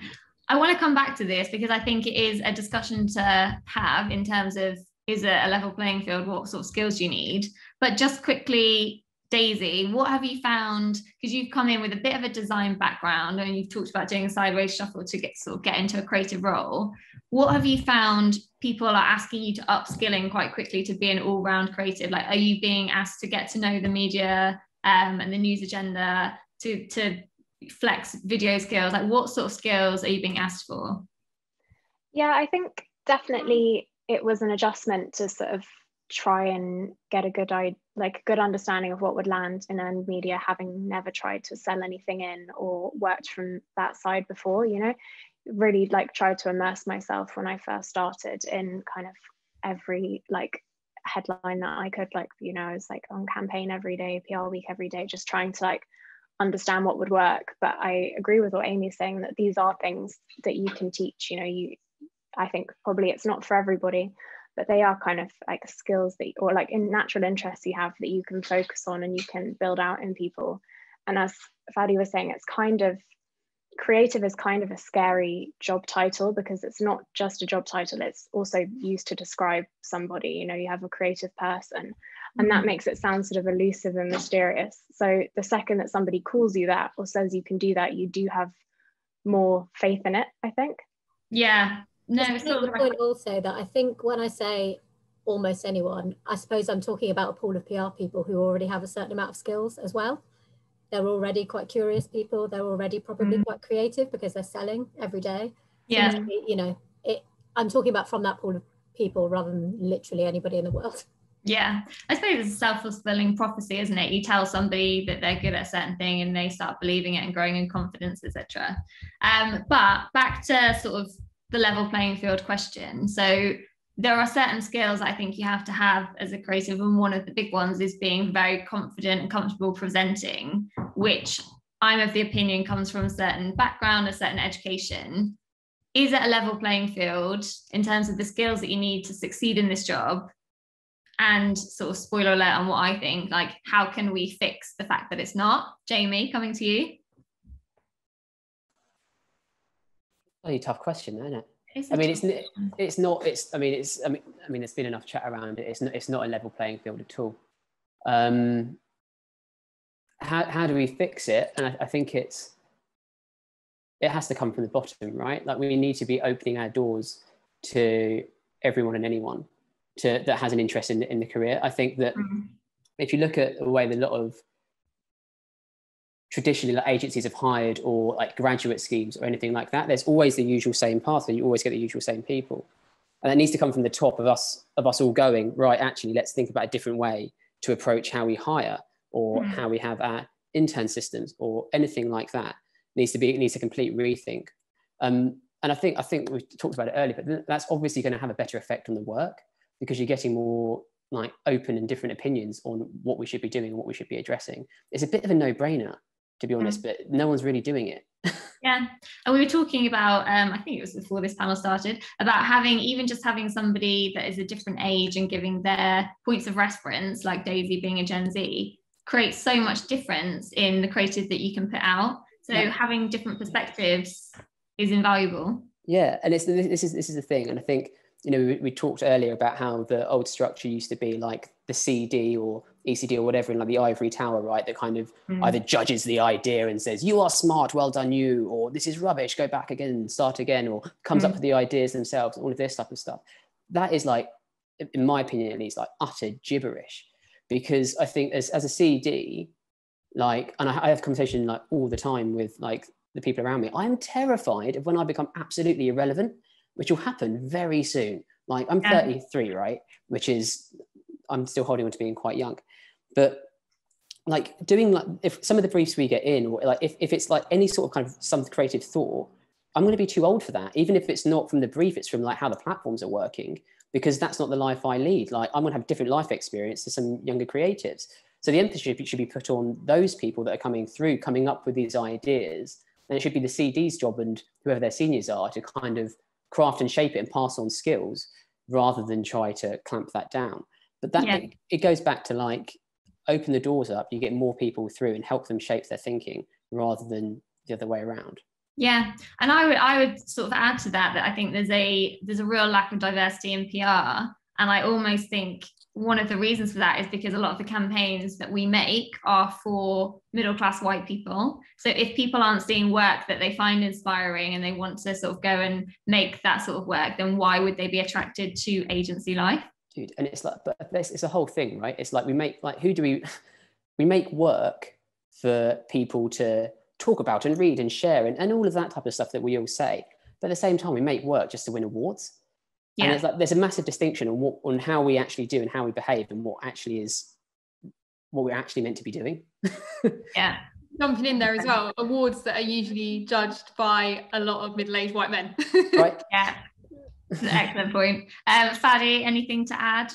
I want to come back to this because I think it is a discussion to have in terms of is it a level playing field? What sort of skills do you need? But just quickly, Daisy, what have you found? Because you've come in with a bit of a design background and you've talked about doing a sideways shuffle to get sort of get into a creative role. What have you found people are asking you to upskilling quite quickly to be an all-round creative? Like, are you being asked to get to know the media um, and the news agenda to to flex video skills? Like, what sort of skills are you being asked for? Yeah, I think definitely it was an adjustment to sort of try and get a good like a good understanding of what would land in earned media having never tried to sell anything in or worked from that side before you know really like tried to immerse myself when i first started in kind of every like headline that i could like you know i was like on campaign every day pr week every day just trying to like understand what would work. But i agree with what amy's saying that these are things that you can teach you know you i think probably it's not for everybody but they are kind of like skills that or like in natural interests you have that you can focus on and you can build out in people. And as Fadi was saying it's kind of creative is kind of a scary job title because it's not just a job title it's also used to describe somebody you know you have a creative person and that mm-hmm. makes it sound sort of elusive and mysterious so the second that somebody calls you that or says you can do that you do have more faith in it i think yeah no, it's not the point also that I think when I say almost anyone, I suppose I'm talking about a pool of PR people who already have a certain amount of skills as well. They're already quite curious people. They're already probably mm. quite creative because they're selling every day. Yeah. So you know, it, I'm talking about from that pool of people rather than literally anybody in the world. Yeah, I suppose it's a self-fulfilling prophecy, isn't it? You tell somebody that they're good at a certain thing and they start believing it and growing in confidence, etc. Um, but back to sort of the level playing field question. So there are certain skills I think you have to have as a creative, and one of the big ones is being very confident and comfortable presenting, which I'm of the opinion comes from a certain background, a certain education. Is it a level playing field in terms of the skills that you need to succeed in this job? And sort of spoiler alert on what I think, like how can we fix the fact that it's not? Jamie, coming to you. Really tough question, isn't it? I mean, it's it's not. It's. I mean, it's. I mean, I mean, there's been enough chat around it. It's not. It's not a level playing field at all. Um, how how do we fix it? And I, I think it's. It has to come from the bottom, right? Like we need to be opening our doors to everyone and anyone to that has an interest in in the career. I think that mm-hmm. if you look at the way that a lot of traditionally like agencies have hired or like graduate schemes or anything like that there's always the usual same path and you always get the usual same people. And that needs to come from the top of us of us all going right actually let's think about a different way to approach how we hire or mm-hmm. how we have our intern systems or anything like that. Needs to be it needs a complete rethink. Um, and i think i think we talked about it earlier but that's obviously going to have a better effect on the work because you're getting more like open and different opinions on what we should be doing and what we should be addressing. It's a bit of a no-brainer to be honest, mm. but no one's really doing it. <laughs> yeah. And we were talking about, um, I think it was before this panel started, about having even just having somebody that is a different age and giving their points of reference, like Daisy being a Gen Z, creates so much difference in the creative that you can put out. So yeah. having different perspectives is invaluable. Yeah, and it's this is this is the thing, and I think you know we, we talked earlier about how the old structure used to be like the CD or ECD or whatever in like the ivory tower, right? That kind of mm. either judges the idea and says, you are smart, well done you, or this is rubbish, go back again, start again, or comes mm. up with the ideas themselves, all of this type of stuff. That is like, in my opinion at least, like utter gibberish. Because I think as, as a CD, like, and I, I have conversation like all the time with like the people around me, I'm terrified of when I become absolutely irrelevant, which will happen very soon. Like I'm 33, right? Which is I'm still holding on to being quite young. But like doing like if some of the briefs we get in, or like if, if it's like any sort of kind of some creative thought, I'm going to be too old for that. Even if it's not from the brief, it's from like how the platforms are working, because that's not the life I lead. Like I'm going to have different life experience to some younger creatives. So the emphasis should be put on those people that are coming through, coming up with these ideas. And it should be the CD's job and whoever their seniors are to kind of craft and shape it and pass on skills rather than try to clamp that down. But that Yeah. it, it goes back to like open the doors up, you get more people through and help them shape their thinking rather than the other way around. Yeah, and I would I would sort of add to that that I think there's a there's a real lack of diversity in PR, and I almost think one of the reasons for that is because a lot of the campaigns that we make are for middle class white people. So if people aren't seeing work that they find inspiring and they want to sort of go and make that sort of work, then why would they be attracted to agency life? Dude and it's like but it's, it's a whole thing right? It's like we make like who do we <laughs> we make work for people to talk about and read and share and, and all of that type of stuff that we all say. But at the same time we make work just to win awards. Yeah. and it's like there's a massive distinction on what on how we actually do and how we behave and what actually is what we're actually meant to be doing. <laughs> Yeah, Jumping in there as well, awards that are usually judged by a lot of middle-aged white men. <laughs> right. Yeah. That's an excellent point. Um, Fadi, anything to add?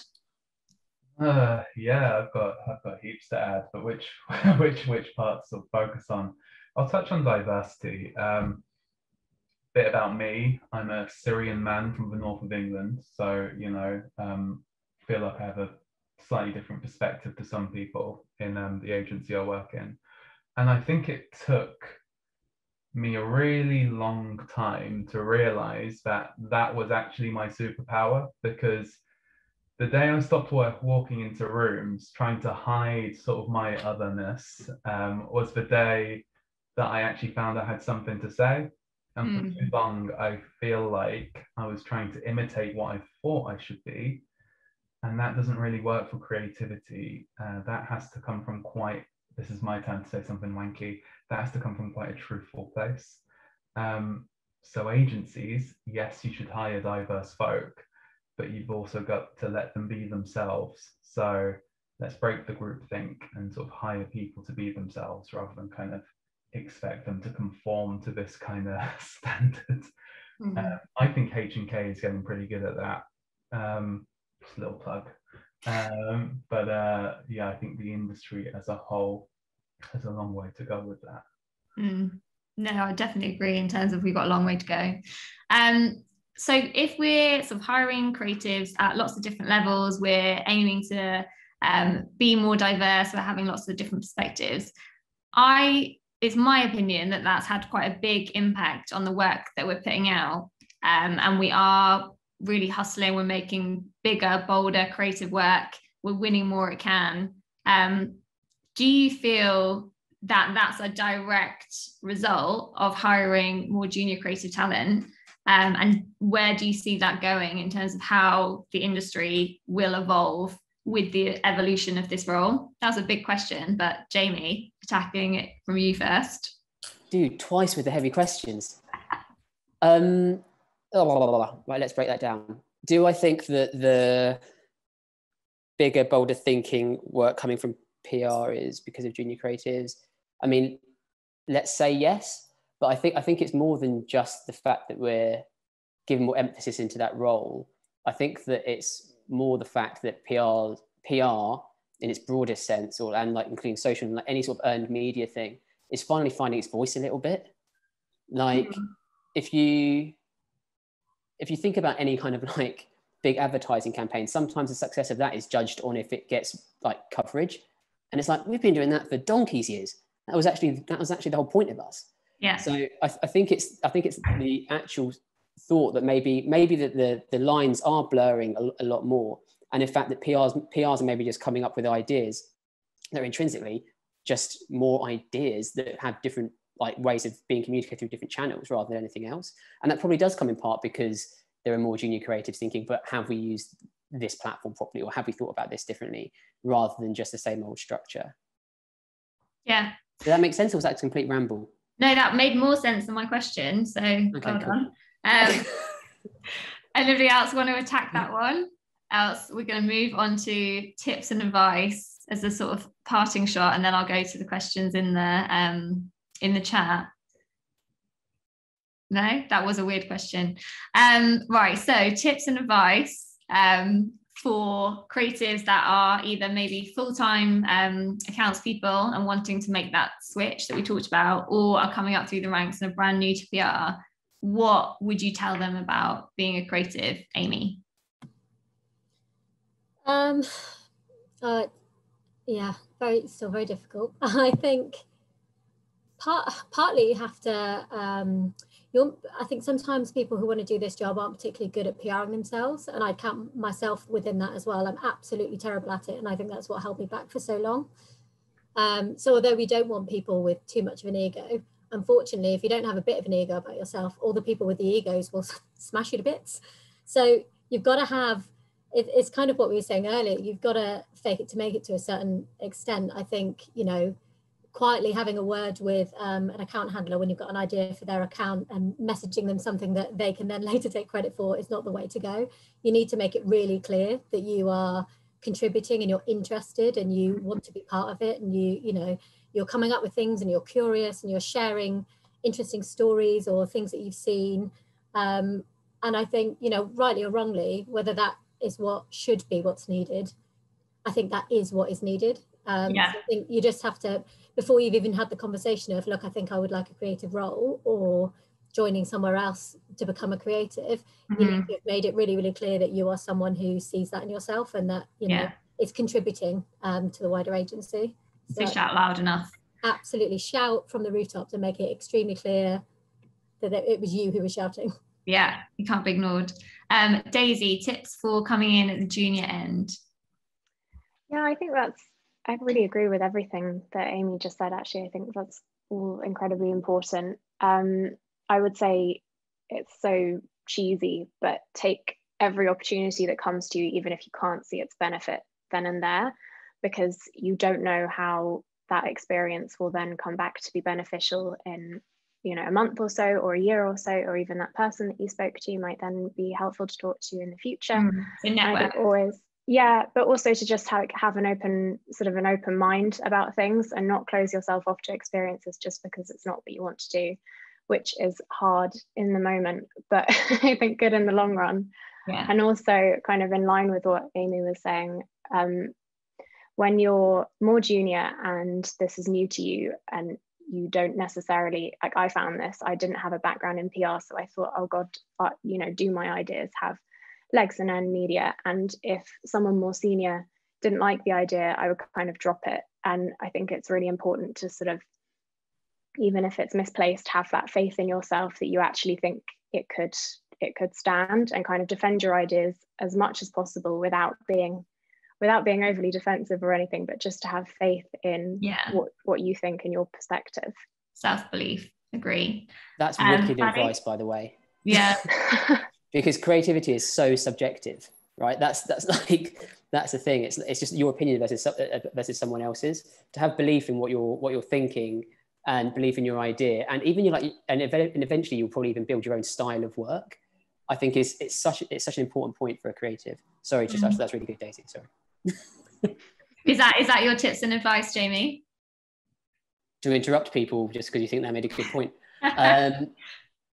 Uh, yeah, I've got I've got heaps to add, but which <laughs> which which parts to focus on? I'll touch on diversity. Um, bit about me. I'm a Syrian man from the north of England, so you know, um, feel like I have a slightly different perspective to some people in um, the agency I work in, and I think it took me a really long time to realize that that was actually my superpower because the day I stopped work walking into rooms trying to hide sort of my otherness um, was the day that I actually found I had something to say. And for Mm. too long, I feel like I was trying to imitate what I thought I should be. And that doesn't really work for creativity. Uh, that has to come from quite, this is my time to say something wanky, that has to come from quite a truthful place. Um, so, agencies, yes, you should hire diverse folk, but you've also got to let them be themselves. So let's break the group think and sort of hire people to be themselves rather than kind of expect them to conform to this kind of <laughs> standard. Mm-hmm. Uh, I think H and K is getting pretty good at that. Um, just a little plug. Um, but uh, yeah, I think the industry as a whole has a long way to go with that. Mm. No, I definitely agree in terms of we've got a long way to go. Um, so if we're sort of hiring creatives at lots of different levels, we're aiming to um, be more diverse, we're having lots of different perspectives. I, it's my opinion that that's had quite a big impact on the work that we're putting out. Um, and we are really hustling, we're making bigger, bolder, creative work, we're winning more at Cannes. Um, do you feel that that's a direct result of hiring more junior creative talent? Um, and where do you see that going in terms of how the industry will evolve with the evolution of this role? That was a big question but jamie attacking it from you first. Dude twice with the heavy questions. Um oh, right let's break that down. Do i think that the bigger bolder thinking work coming from pr is because of junior creatives? I mean let's say yes but i think i think it's more than just the fact that we're giving more emphasis into that role. I think that it's more the fact that pr pr in its broadest sense or and like including social and like any sort of earned media thing is finally finding its voice a little bit. Like Mhm. if you if you think about any kind of <laughs> like big advertising campaign sometimes the success of that is judged on if it gets like coverage. And it's like we've been doing that for donkey's years. That was actually that was actually the whole point of us. Yeah. So I, I think it's i think it's the actual thought that maybe maybe that the the lines are blurring a, a lot more. And in fact that prs prs are maybe just coming up with ideas that are intrinsically just more ideas that have different like ways of being communicated through different channels rather than anything else. And that probably does come in part because there are more junior creatives thinking but have we used this platform properly or have we thought about this differently rather than just the same old structure? Yeah. Does that make sense or was that a complete ramble? No that made more sense than my question so well cool. done. Um, <laughs> anybody else want to attack that one? Else we're going to move on to tips and advice as a sort of parting shot and then i'll go to the questions in the um in the chat no that was a weird question um right so tips and advice um for creatives that are either maybe full-time um, accounts people and wanting to make that switch that we talked about or are coming up through the ranks and are brand new to pr what would you tell them about being a creative, Amy? Um, uh, yeah, very still very difficult. <laughs> I think part partly you have to um, you're, I think sometimes people who want to do this job aren't particularly good at PRing themselves, and I count myself within that as well. I'm absolutely terrible at it, and I think that's what held me back for so long. Um, so although we don't want people with too much of an ego, unfortunately, if you don't have a bit of an ego about yourself, all the people with the egos will <laughs> smash you to bits. So you've got to have it, it's kind of what we were saying earlier. You've got to fake it to make it to a certain extent. I think, you know, quietly having a word with um, an account handler when you've got an idea for their account and messaging them something that they can then <laughs> later take credit for is not the way to go. You need to make it really clear that you are contributing and you're interested and you want to be part of it and you, you know, you're coming up with things and you're curious and you're sharing interesting stories or things that you've seen. Um, and I think, you know, rightly or wrongly, whether that is what should be what's needed. I think that is what is needed. Um, yeah. So I think you just have to, before you've even had the conversation of, look, I think I would like a creative role or joining somewhere else to become a creative, mm-hmm. you have made it really, really clear that you are someone who sees that in yourself and that, you know, yeah. it's contributing um, to the wider agency. So, so shout loud enough. Absolutely. Shout from the rooftops and make it extremely clear that it was you who was shouting. Yeah, you can't be ignored. Um, Daisy, tips for coming in at the junior end? Yeah, I think that's, I really agree with everything that Amy just said, actually. I think that's all incredibly important. Um, I would say it's so cheesy, but take every opportunity that comes to you, even if you can't see its benefit then and there, because you don't know how that experience will then come back to be beneficial in you know a month or so or a year or so or even that person that you spoke to might then be helpful to talk to in the future mm, always yeah but also to just have, have an open sort of an open mind about things and not close yourself off to experiences just because it's not what you want to do which is hard in the moment but <laughs> i think good in the long run yeah. and also kind of in line with what amy was saying um, when you're more junior and this is new to you and you don't necessarily like i found this i didn't have a background in pr so i thought oh god uh, you know do my ideas have legs and earn media and if someone more senior didn't like the idea i would kind of drop it and i think it's really important to sort of even if it's misplaced have that faith in yourself that you actually think it could it could stand and kind of defend your ideas as much as possible without being without being overly defensive or anything, but just to have faith in yeah. what, what you think and your perspective. Self belief, agree. That's um, wicked advice, by the way. Yeah. <laughs> because creativity is so subjective, right? That's that's <laughs> like that's the thing. It's it's just your opinion versus uh, versus someone else's. To have belief in what you're what you're thinking and belief in your idea, and even you like, and, and eventually you'll probably even build your own style of work. I think is it's such it's such an important point for a creative. Sorry, just mm-hmm. that's really good, Daisy. Sorry. <laughs> is that is that your tips and advice, Jamie? To interrupt people just because you think they made a good point. <laughs> um,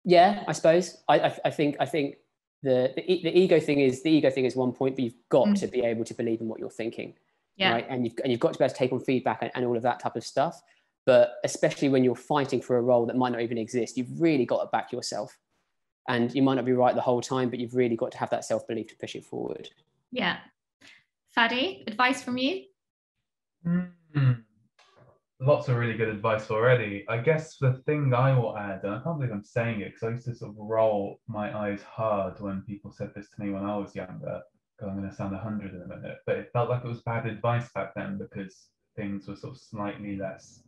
yeah, I suppose. I, I, I, think I think the, the the ego thing is the ego thing is one point, but you've got mm. to be able to believe in what you're thinking. Yeah. Right. And you've and you've got to be able to take on feedback and, and all of that type of stuff. But especially when you're fighting for a role that might not even exist, you've really got to back yourself. And you might not be right the whole time, but you've really got to have that self belief to push it forward. Yeah, Fadi, advice from you? Mm-hmm. Lots of really good advice already. I guess the thing I will add, and I can't believe I'm saying it because I used to sort of roll my eyes hard when people said this to me when I was younger. I'm going to sound 100 in a minute, but it felt like it was bad advice back then because things were sort of slightly less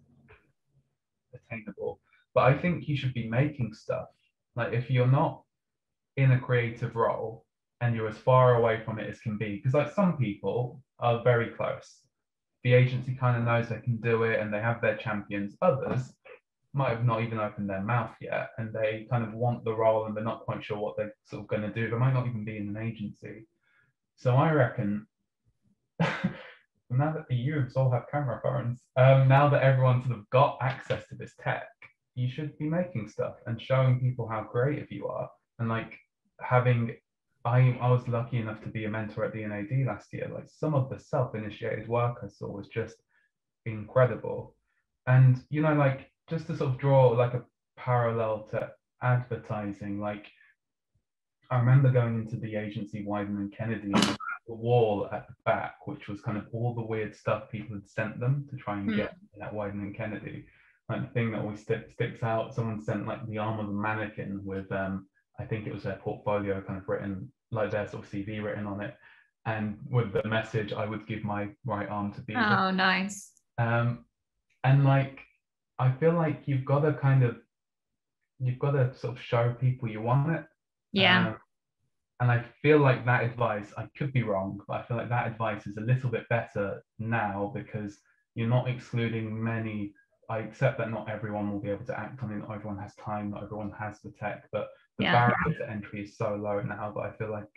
attainable. But I think you should be making stuff. Like if you're not in a creative role, and you're as far away from it as can be. Because like some people are very close. The agency kind of knows they can do it and they have their champions. Others might have not even opened their mouth yet and they kind of want the role and they're not quite sure what they're sort of going to do. They might not even be in an agency. So I reckon <laughs> now that the youths all have camera phones, um, now that everyone sort of got access to this tech, you should be making stuff and showing people how creative you are and like having I, I was lucky enough to be a mentor at the NAD last year. Like some of the self-initiated work I saw was just incredible. And you know, like just to sort of draw like a parallel to advertising. Like I remember going into the agency Wieden and Kennedy, the wall at the back, which was kind of all the weird stuff people had sent them to try and get that Wieden and Kennedy. Like the thing that always stick, sticks out, someone sent like the arm of a mannequin with, um, I think it was their portfolio kind of written, like their sort of CV written on it, and with the message, I would give my right arm to be. with." Oh, nice. Um, and like, I feel like you've got to kind of, you've got to sort of show people you want it. Yeah. Um, and I feel like that advice, I could be wrong, but I feel like that advice is a little bit better now because you're not excluding many. I accept that not everyone will be able to act on it, not everyone has time, not everyone has the tech, but the Yeah. barrier to entry is so low now that I feel like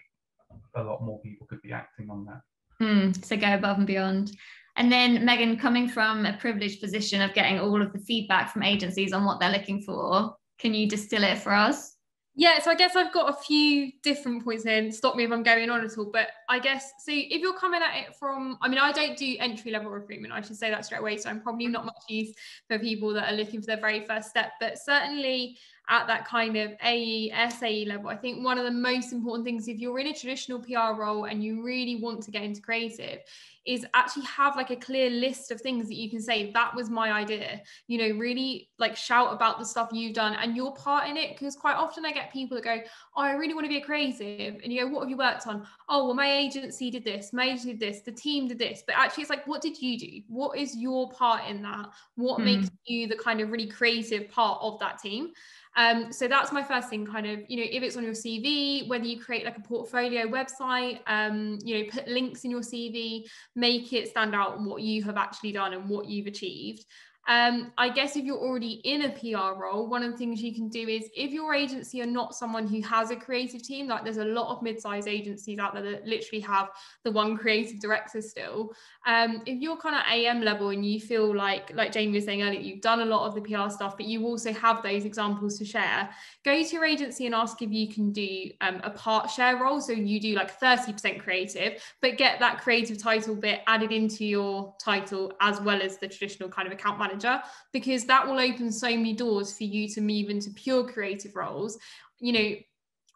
a lot more people could be acting on that. Hmm, so go above and beyond. And then Megan, coming from a privileged position of getting all of the feedback from agencies on what they're looking for, can you distill it for us? Yeah, so I guess I've got a few different points in. Stop me if I'm going on at all. But I guess so if you're coming at it from, I mean, I don't do entry level recruitment. I should say that straight away. So I'm probably not much use for people that are looking for their very first step. But certainly at that kind of AE, SAE level, I think one of the most important things if you're in a traditional PR role and you really want to get into creative is actually have like a clear list of things that you can say that was my idea. You know really like shout about the stuff you've done and your part in it because quite often i get people that go oh i really want to be a creative. And you go what have you worked on? Oh well my agency did this my agency did this the team did this. But actually it's like what did you do? What is your part in that? What Hmm. makes you the kind of really creative part of that team um, so that's my first thing, kind of, you know, if it's on your CV, whether you create like a portfolio website, um, you know, put links in your CV, make it stand out what you have actually done and what you've achieved. Um, I guess if you're already in a PR role, one of the things you can do is if your agency are not someone who has a creative team, like there's a lot of mid-sized agencies out there that literally have the one <laughs> creative director still. Um, if you're kind of AM level and you feel like, like Jamie was saying earlier, you've done a lot of the PR stuff, but you also have those examples to share, go to your agency and ask if you can do um, a part share role. So you do like 30% creative, but get that creative title bit added into your title as well as the traditional kind of account manager, because that will open so many doors for you to move into pure creative roles. You know,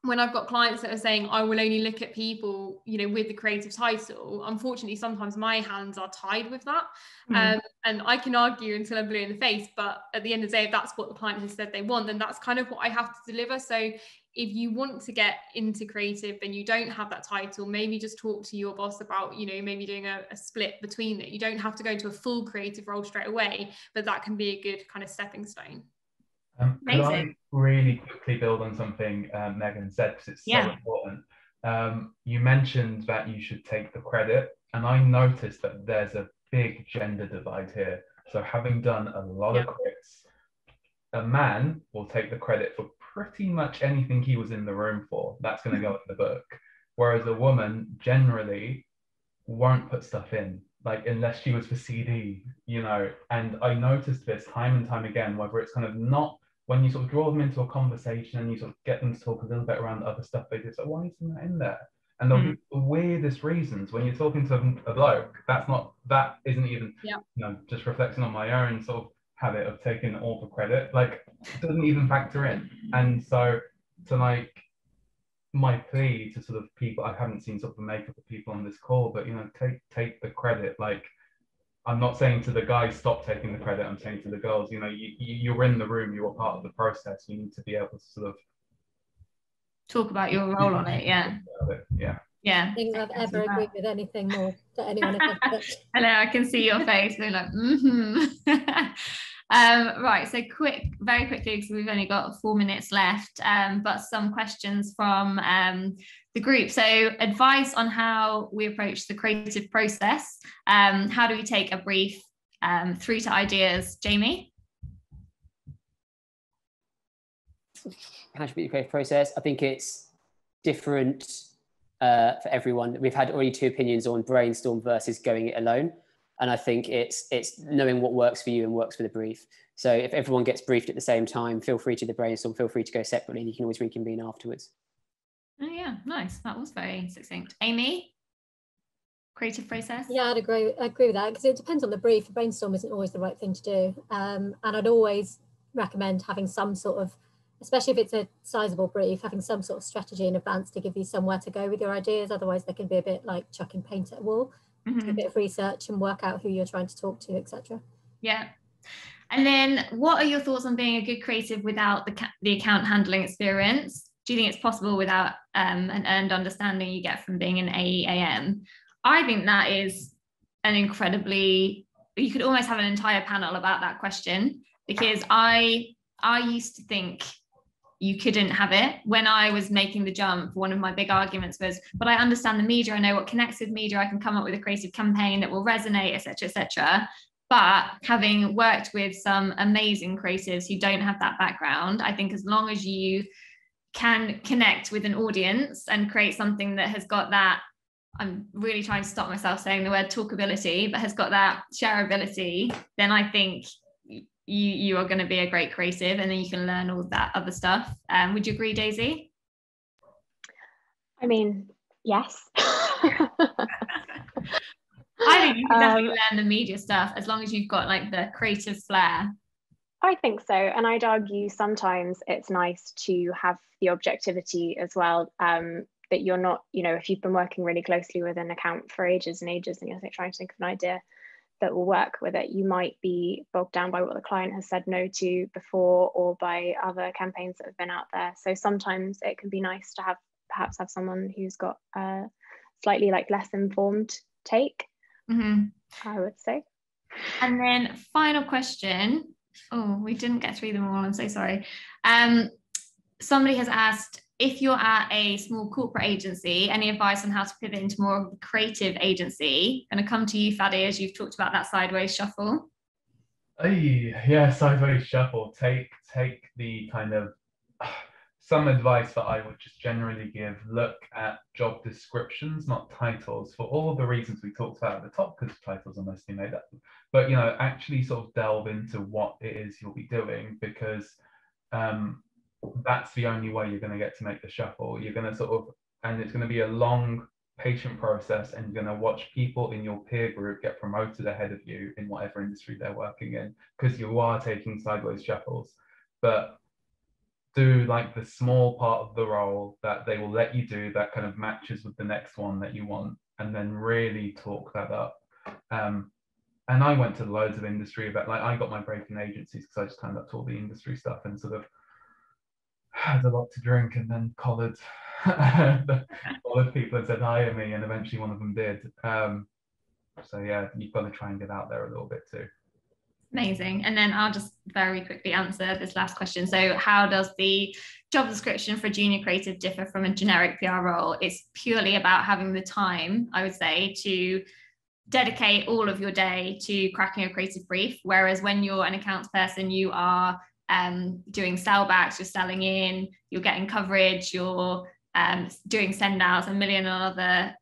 when I've got clients that are saying I will only look at people, you know, with the creative title, unfortunately, sometimes my hands are tied with that. Hmm. Um, and I can argue until I'm blue in the face, but at the end of the day, if that's what the client has said they want, then that's kind of what I have to deliver. So if you want to get into creative and you don't have that title, maybe just talk to your boss about, you know, maybe doing a, a split between it. You don't have to go into a full creative role straight away, but that can be a good kind of stepping stone. Um, could I Amazing. really quickly build on something um, Megan said because it's so important? Um, you mentioned that you should take the credit, and I noticed that there's a big gender divide here. So, having done a lot of Yeah. crits, a man will take the credit for pretty much anything he was in the room for. That's going to go in the book. Whereas a woman generally won't put stuff in, like unless she was for CD, you know. And I noticed this time and time again, whether it's kind of not when you sort of draw them into a conversation and you sort of get them to talk a little bit around the other stuff they just like, why isn't that in there? And the Mm. weirdest reasons when you're talking to a bloke, that's not that isn't even Yeah. you know just reflecting on my own sort of habit of taking all the credit, like it doesn't even factor in. And so to like my plea to sort of people I haven't seen sort of the makeup of people on this call, but you know, take take the credit. Like I'm not saying to the guys stop taking the credit. I'm saying to the girls, you know, you, you you're in the room, you are part of the process. You need to be able to sort of Talk about your role on it. Yeah. Yeah. Yeah. I think I've ever agreed with anything more that anyone has ever said. Hello, I can see your face. They're like, mm-hmm. <laughs> um, right. So quick, very quickly, because we've only got four minutes left. Um, but some questions from um, the group. So advice on how we approach the creative process. Um, how do we take a brief um, through to ideas? Jamie. how should be the creative process? I think it's different uh, for everyone. We've had already two opinions on brainstorm versus going it alone, and I think it's it's knowing what works for you and works for the brief. So if everyone gets briefed at the same time, feel free to the brainstorm. Feel free to go separately. You can always reconvene afterwards. Oh yeah, nice. That was very succinct. Amy, creative process. Yeah, I'd agree. I agree with that because it depends on the brief. A brainstorm isn't always the right thing to do, um, and I'd always recommend having some sort of especially if it's a sizable brief, having some sort of strategy in advance to give you somewhere to go with your ideas. Otherwise, they can be a bit like chucking paint at a wall. Mm-hmm. Do a bit of research and work out who you're trying to talk to, etc. Yeah. And then, what are your thoughts on being a good creative without the ca- the account handling experience? Do you think it's possible without um, an earned understanding you get from being an AEAM? I think that is an incredibly you could almost have an entire panel about that question because I I used to think you couldn't have it when I was making the jump. One of my big arguments was, but I understand the media. I know what connects with media. I can come up with a creative campaign that will resonate, etc., etc. But having worked with some amazing creatives who don't have that background, I think as long as you can connect with an audience and create something that has got that I'm really trying to stop myself saying the word talkability, but has got that shareability, then I think you you are going to be a great creative, and then you can learn all that other stuff. Um, would you agree, Daisy? I mean, yes. <laughs> I think you can definitely um, learn the media stuff as long as you've got like the creative flair. I think so, and I'd argue sometimes it's nice to have the objectivity as well. Um, that you're not, you know, if you've been working really closely with an account for ages and ages and you're trying to think of an idea that will work with it, you might be bogged down by what the client has said no to before or by other campaigns that have been out there. So sometimes it can be nice to have perhaps have someone who's got a slightly like less informed take, mm-hmm. I would say. And then final question. Oh, we didn't get through them all. I'm so sorry. Um, somebody has asked if you're at a small corporate agency, any advice on how to pivot into more of a creative agency? Going to come to you, Fadi, as you've talked about that sideways shuffle. Hey, yeah, sideways shuffle. Take take the kind of <sighs> some advice that I would just generally give. Look at job descriptions, not titles, for all the reasons we talked about at the top, because titles are mostly made up. But you know, actually sort of delve into what it is you'll be doing, because um, that's the only way you're going to get to make the shuffle. You're going to sort of, and it's going to be a long, patient process, and you're going to watch people in your peer group get promoted ahead of you in whatever industry they're working in because you are taking sideways shuffles. But do like the small part of the role that they will let you do that kind of matches with the next one that you want, and then really talk that up. Um, and I went to loads of industry about like I got my break in agencies because I just kind of all the industry stuff and sort of had a lot to drink and then collared <laughs> collared people and said hi to me and eventually one of them did. Um, so yeah you've got to try and get out there a little bit too. Amazing. And then i'll just very quickly answer this last question. So how does the job description for a junior creative differ from a generic pr role? It's purely about having the time i would say to dedicate all of your day to cracking a creative brief whereas when you're an accounts person you are um, doing sellbacks, you're selling in, you're getting coverage, you're um, doing send outs, a million and other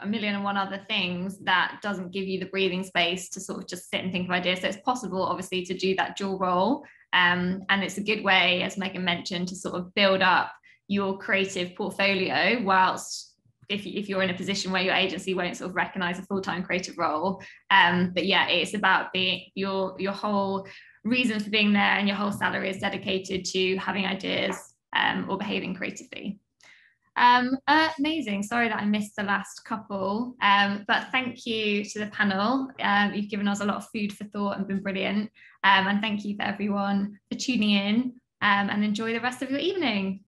a million and one other things that doesn't give you the breathing space to sort of just sit and think of ideas. So it's possible, obviously, to do that dual role. Um, and it's a good way, as Megan mentioned, to sort of build up your creative portfolio whilst if, if you're in a position where your agency won't sort of recognize a full-time creative role um, but yeah it's about being your your whole reason for being there and your whole salary is dedicated to having ideas um, or behaving creatively. Um, uh, amazing. Sorry that I missed the last couple, um, but thank you to the panel. Um, you've given us a lot of food for thought and been brilliant. Um, and thank you for everyone for tuning in um, and enjoy the rest of your evening.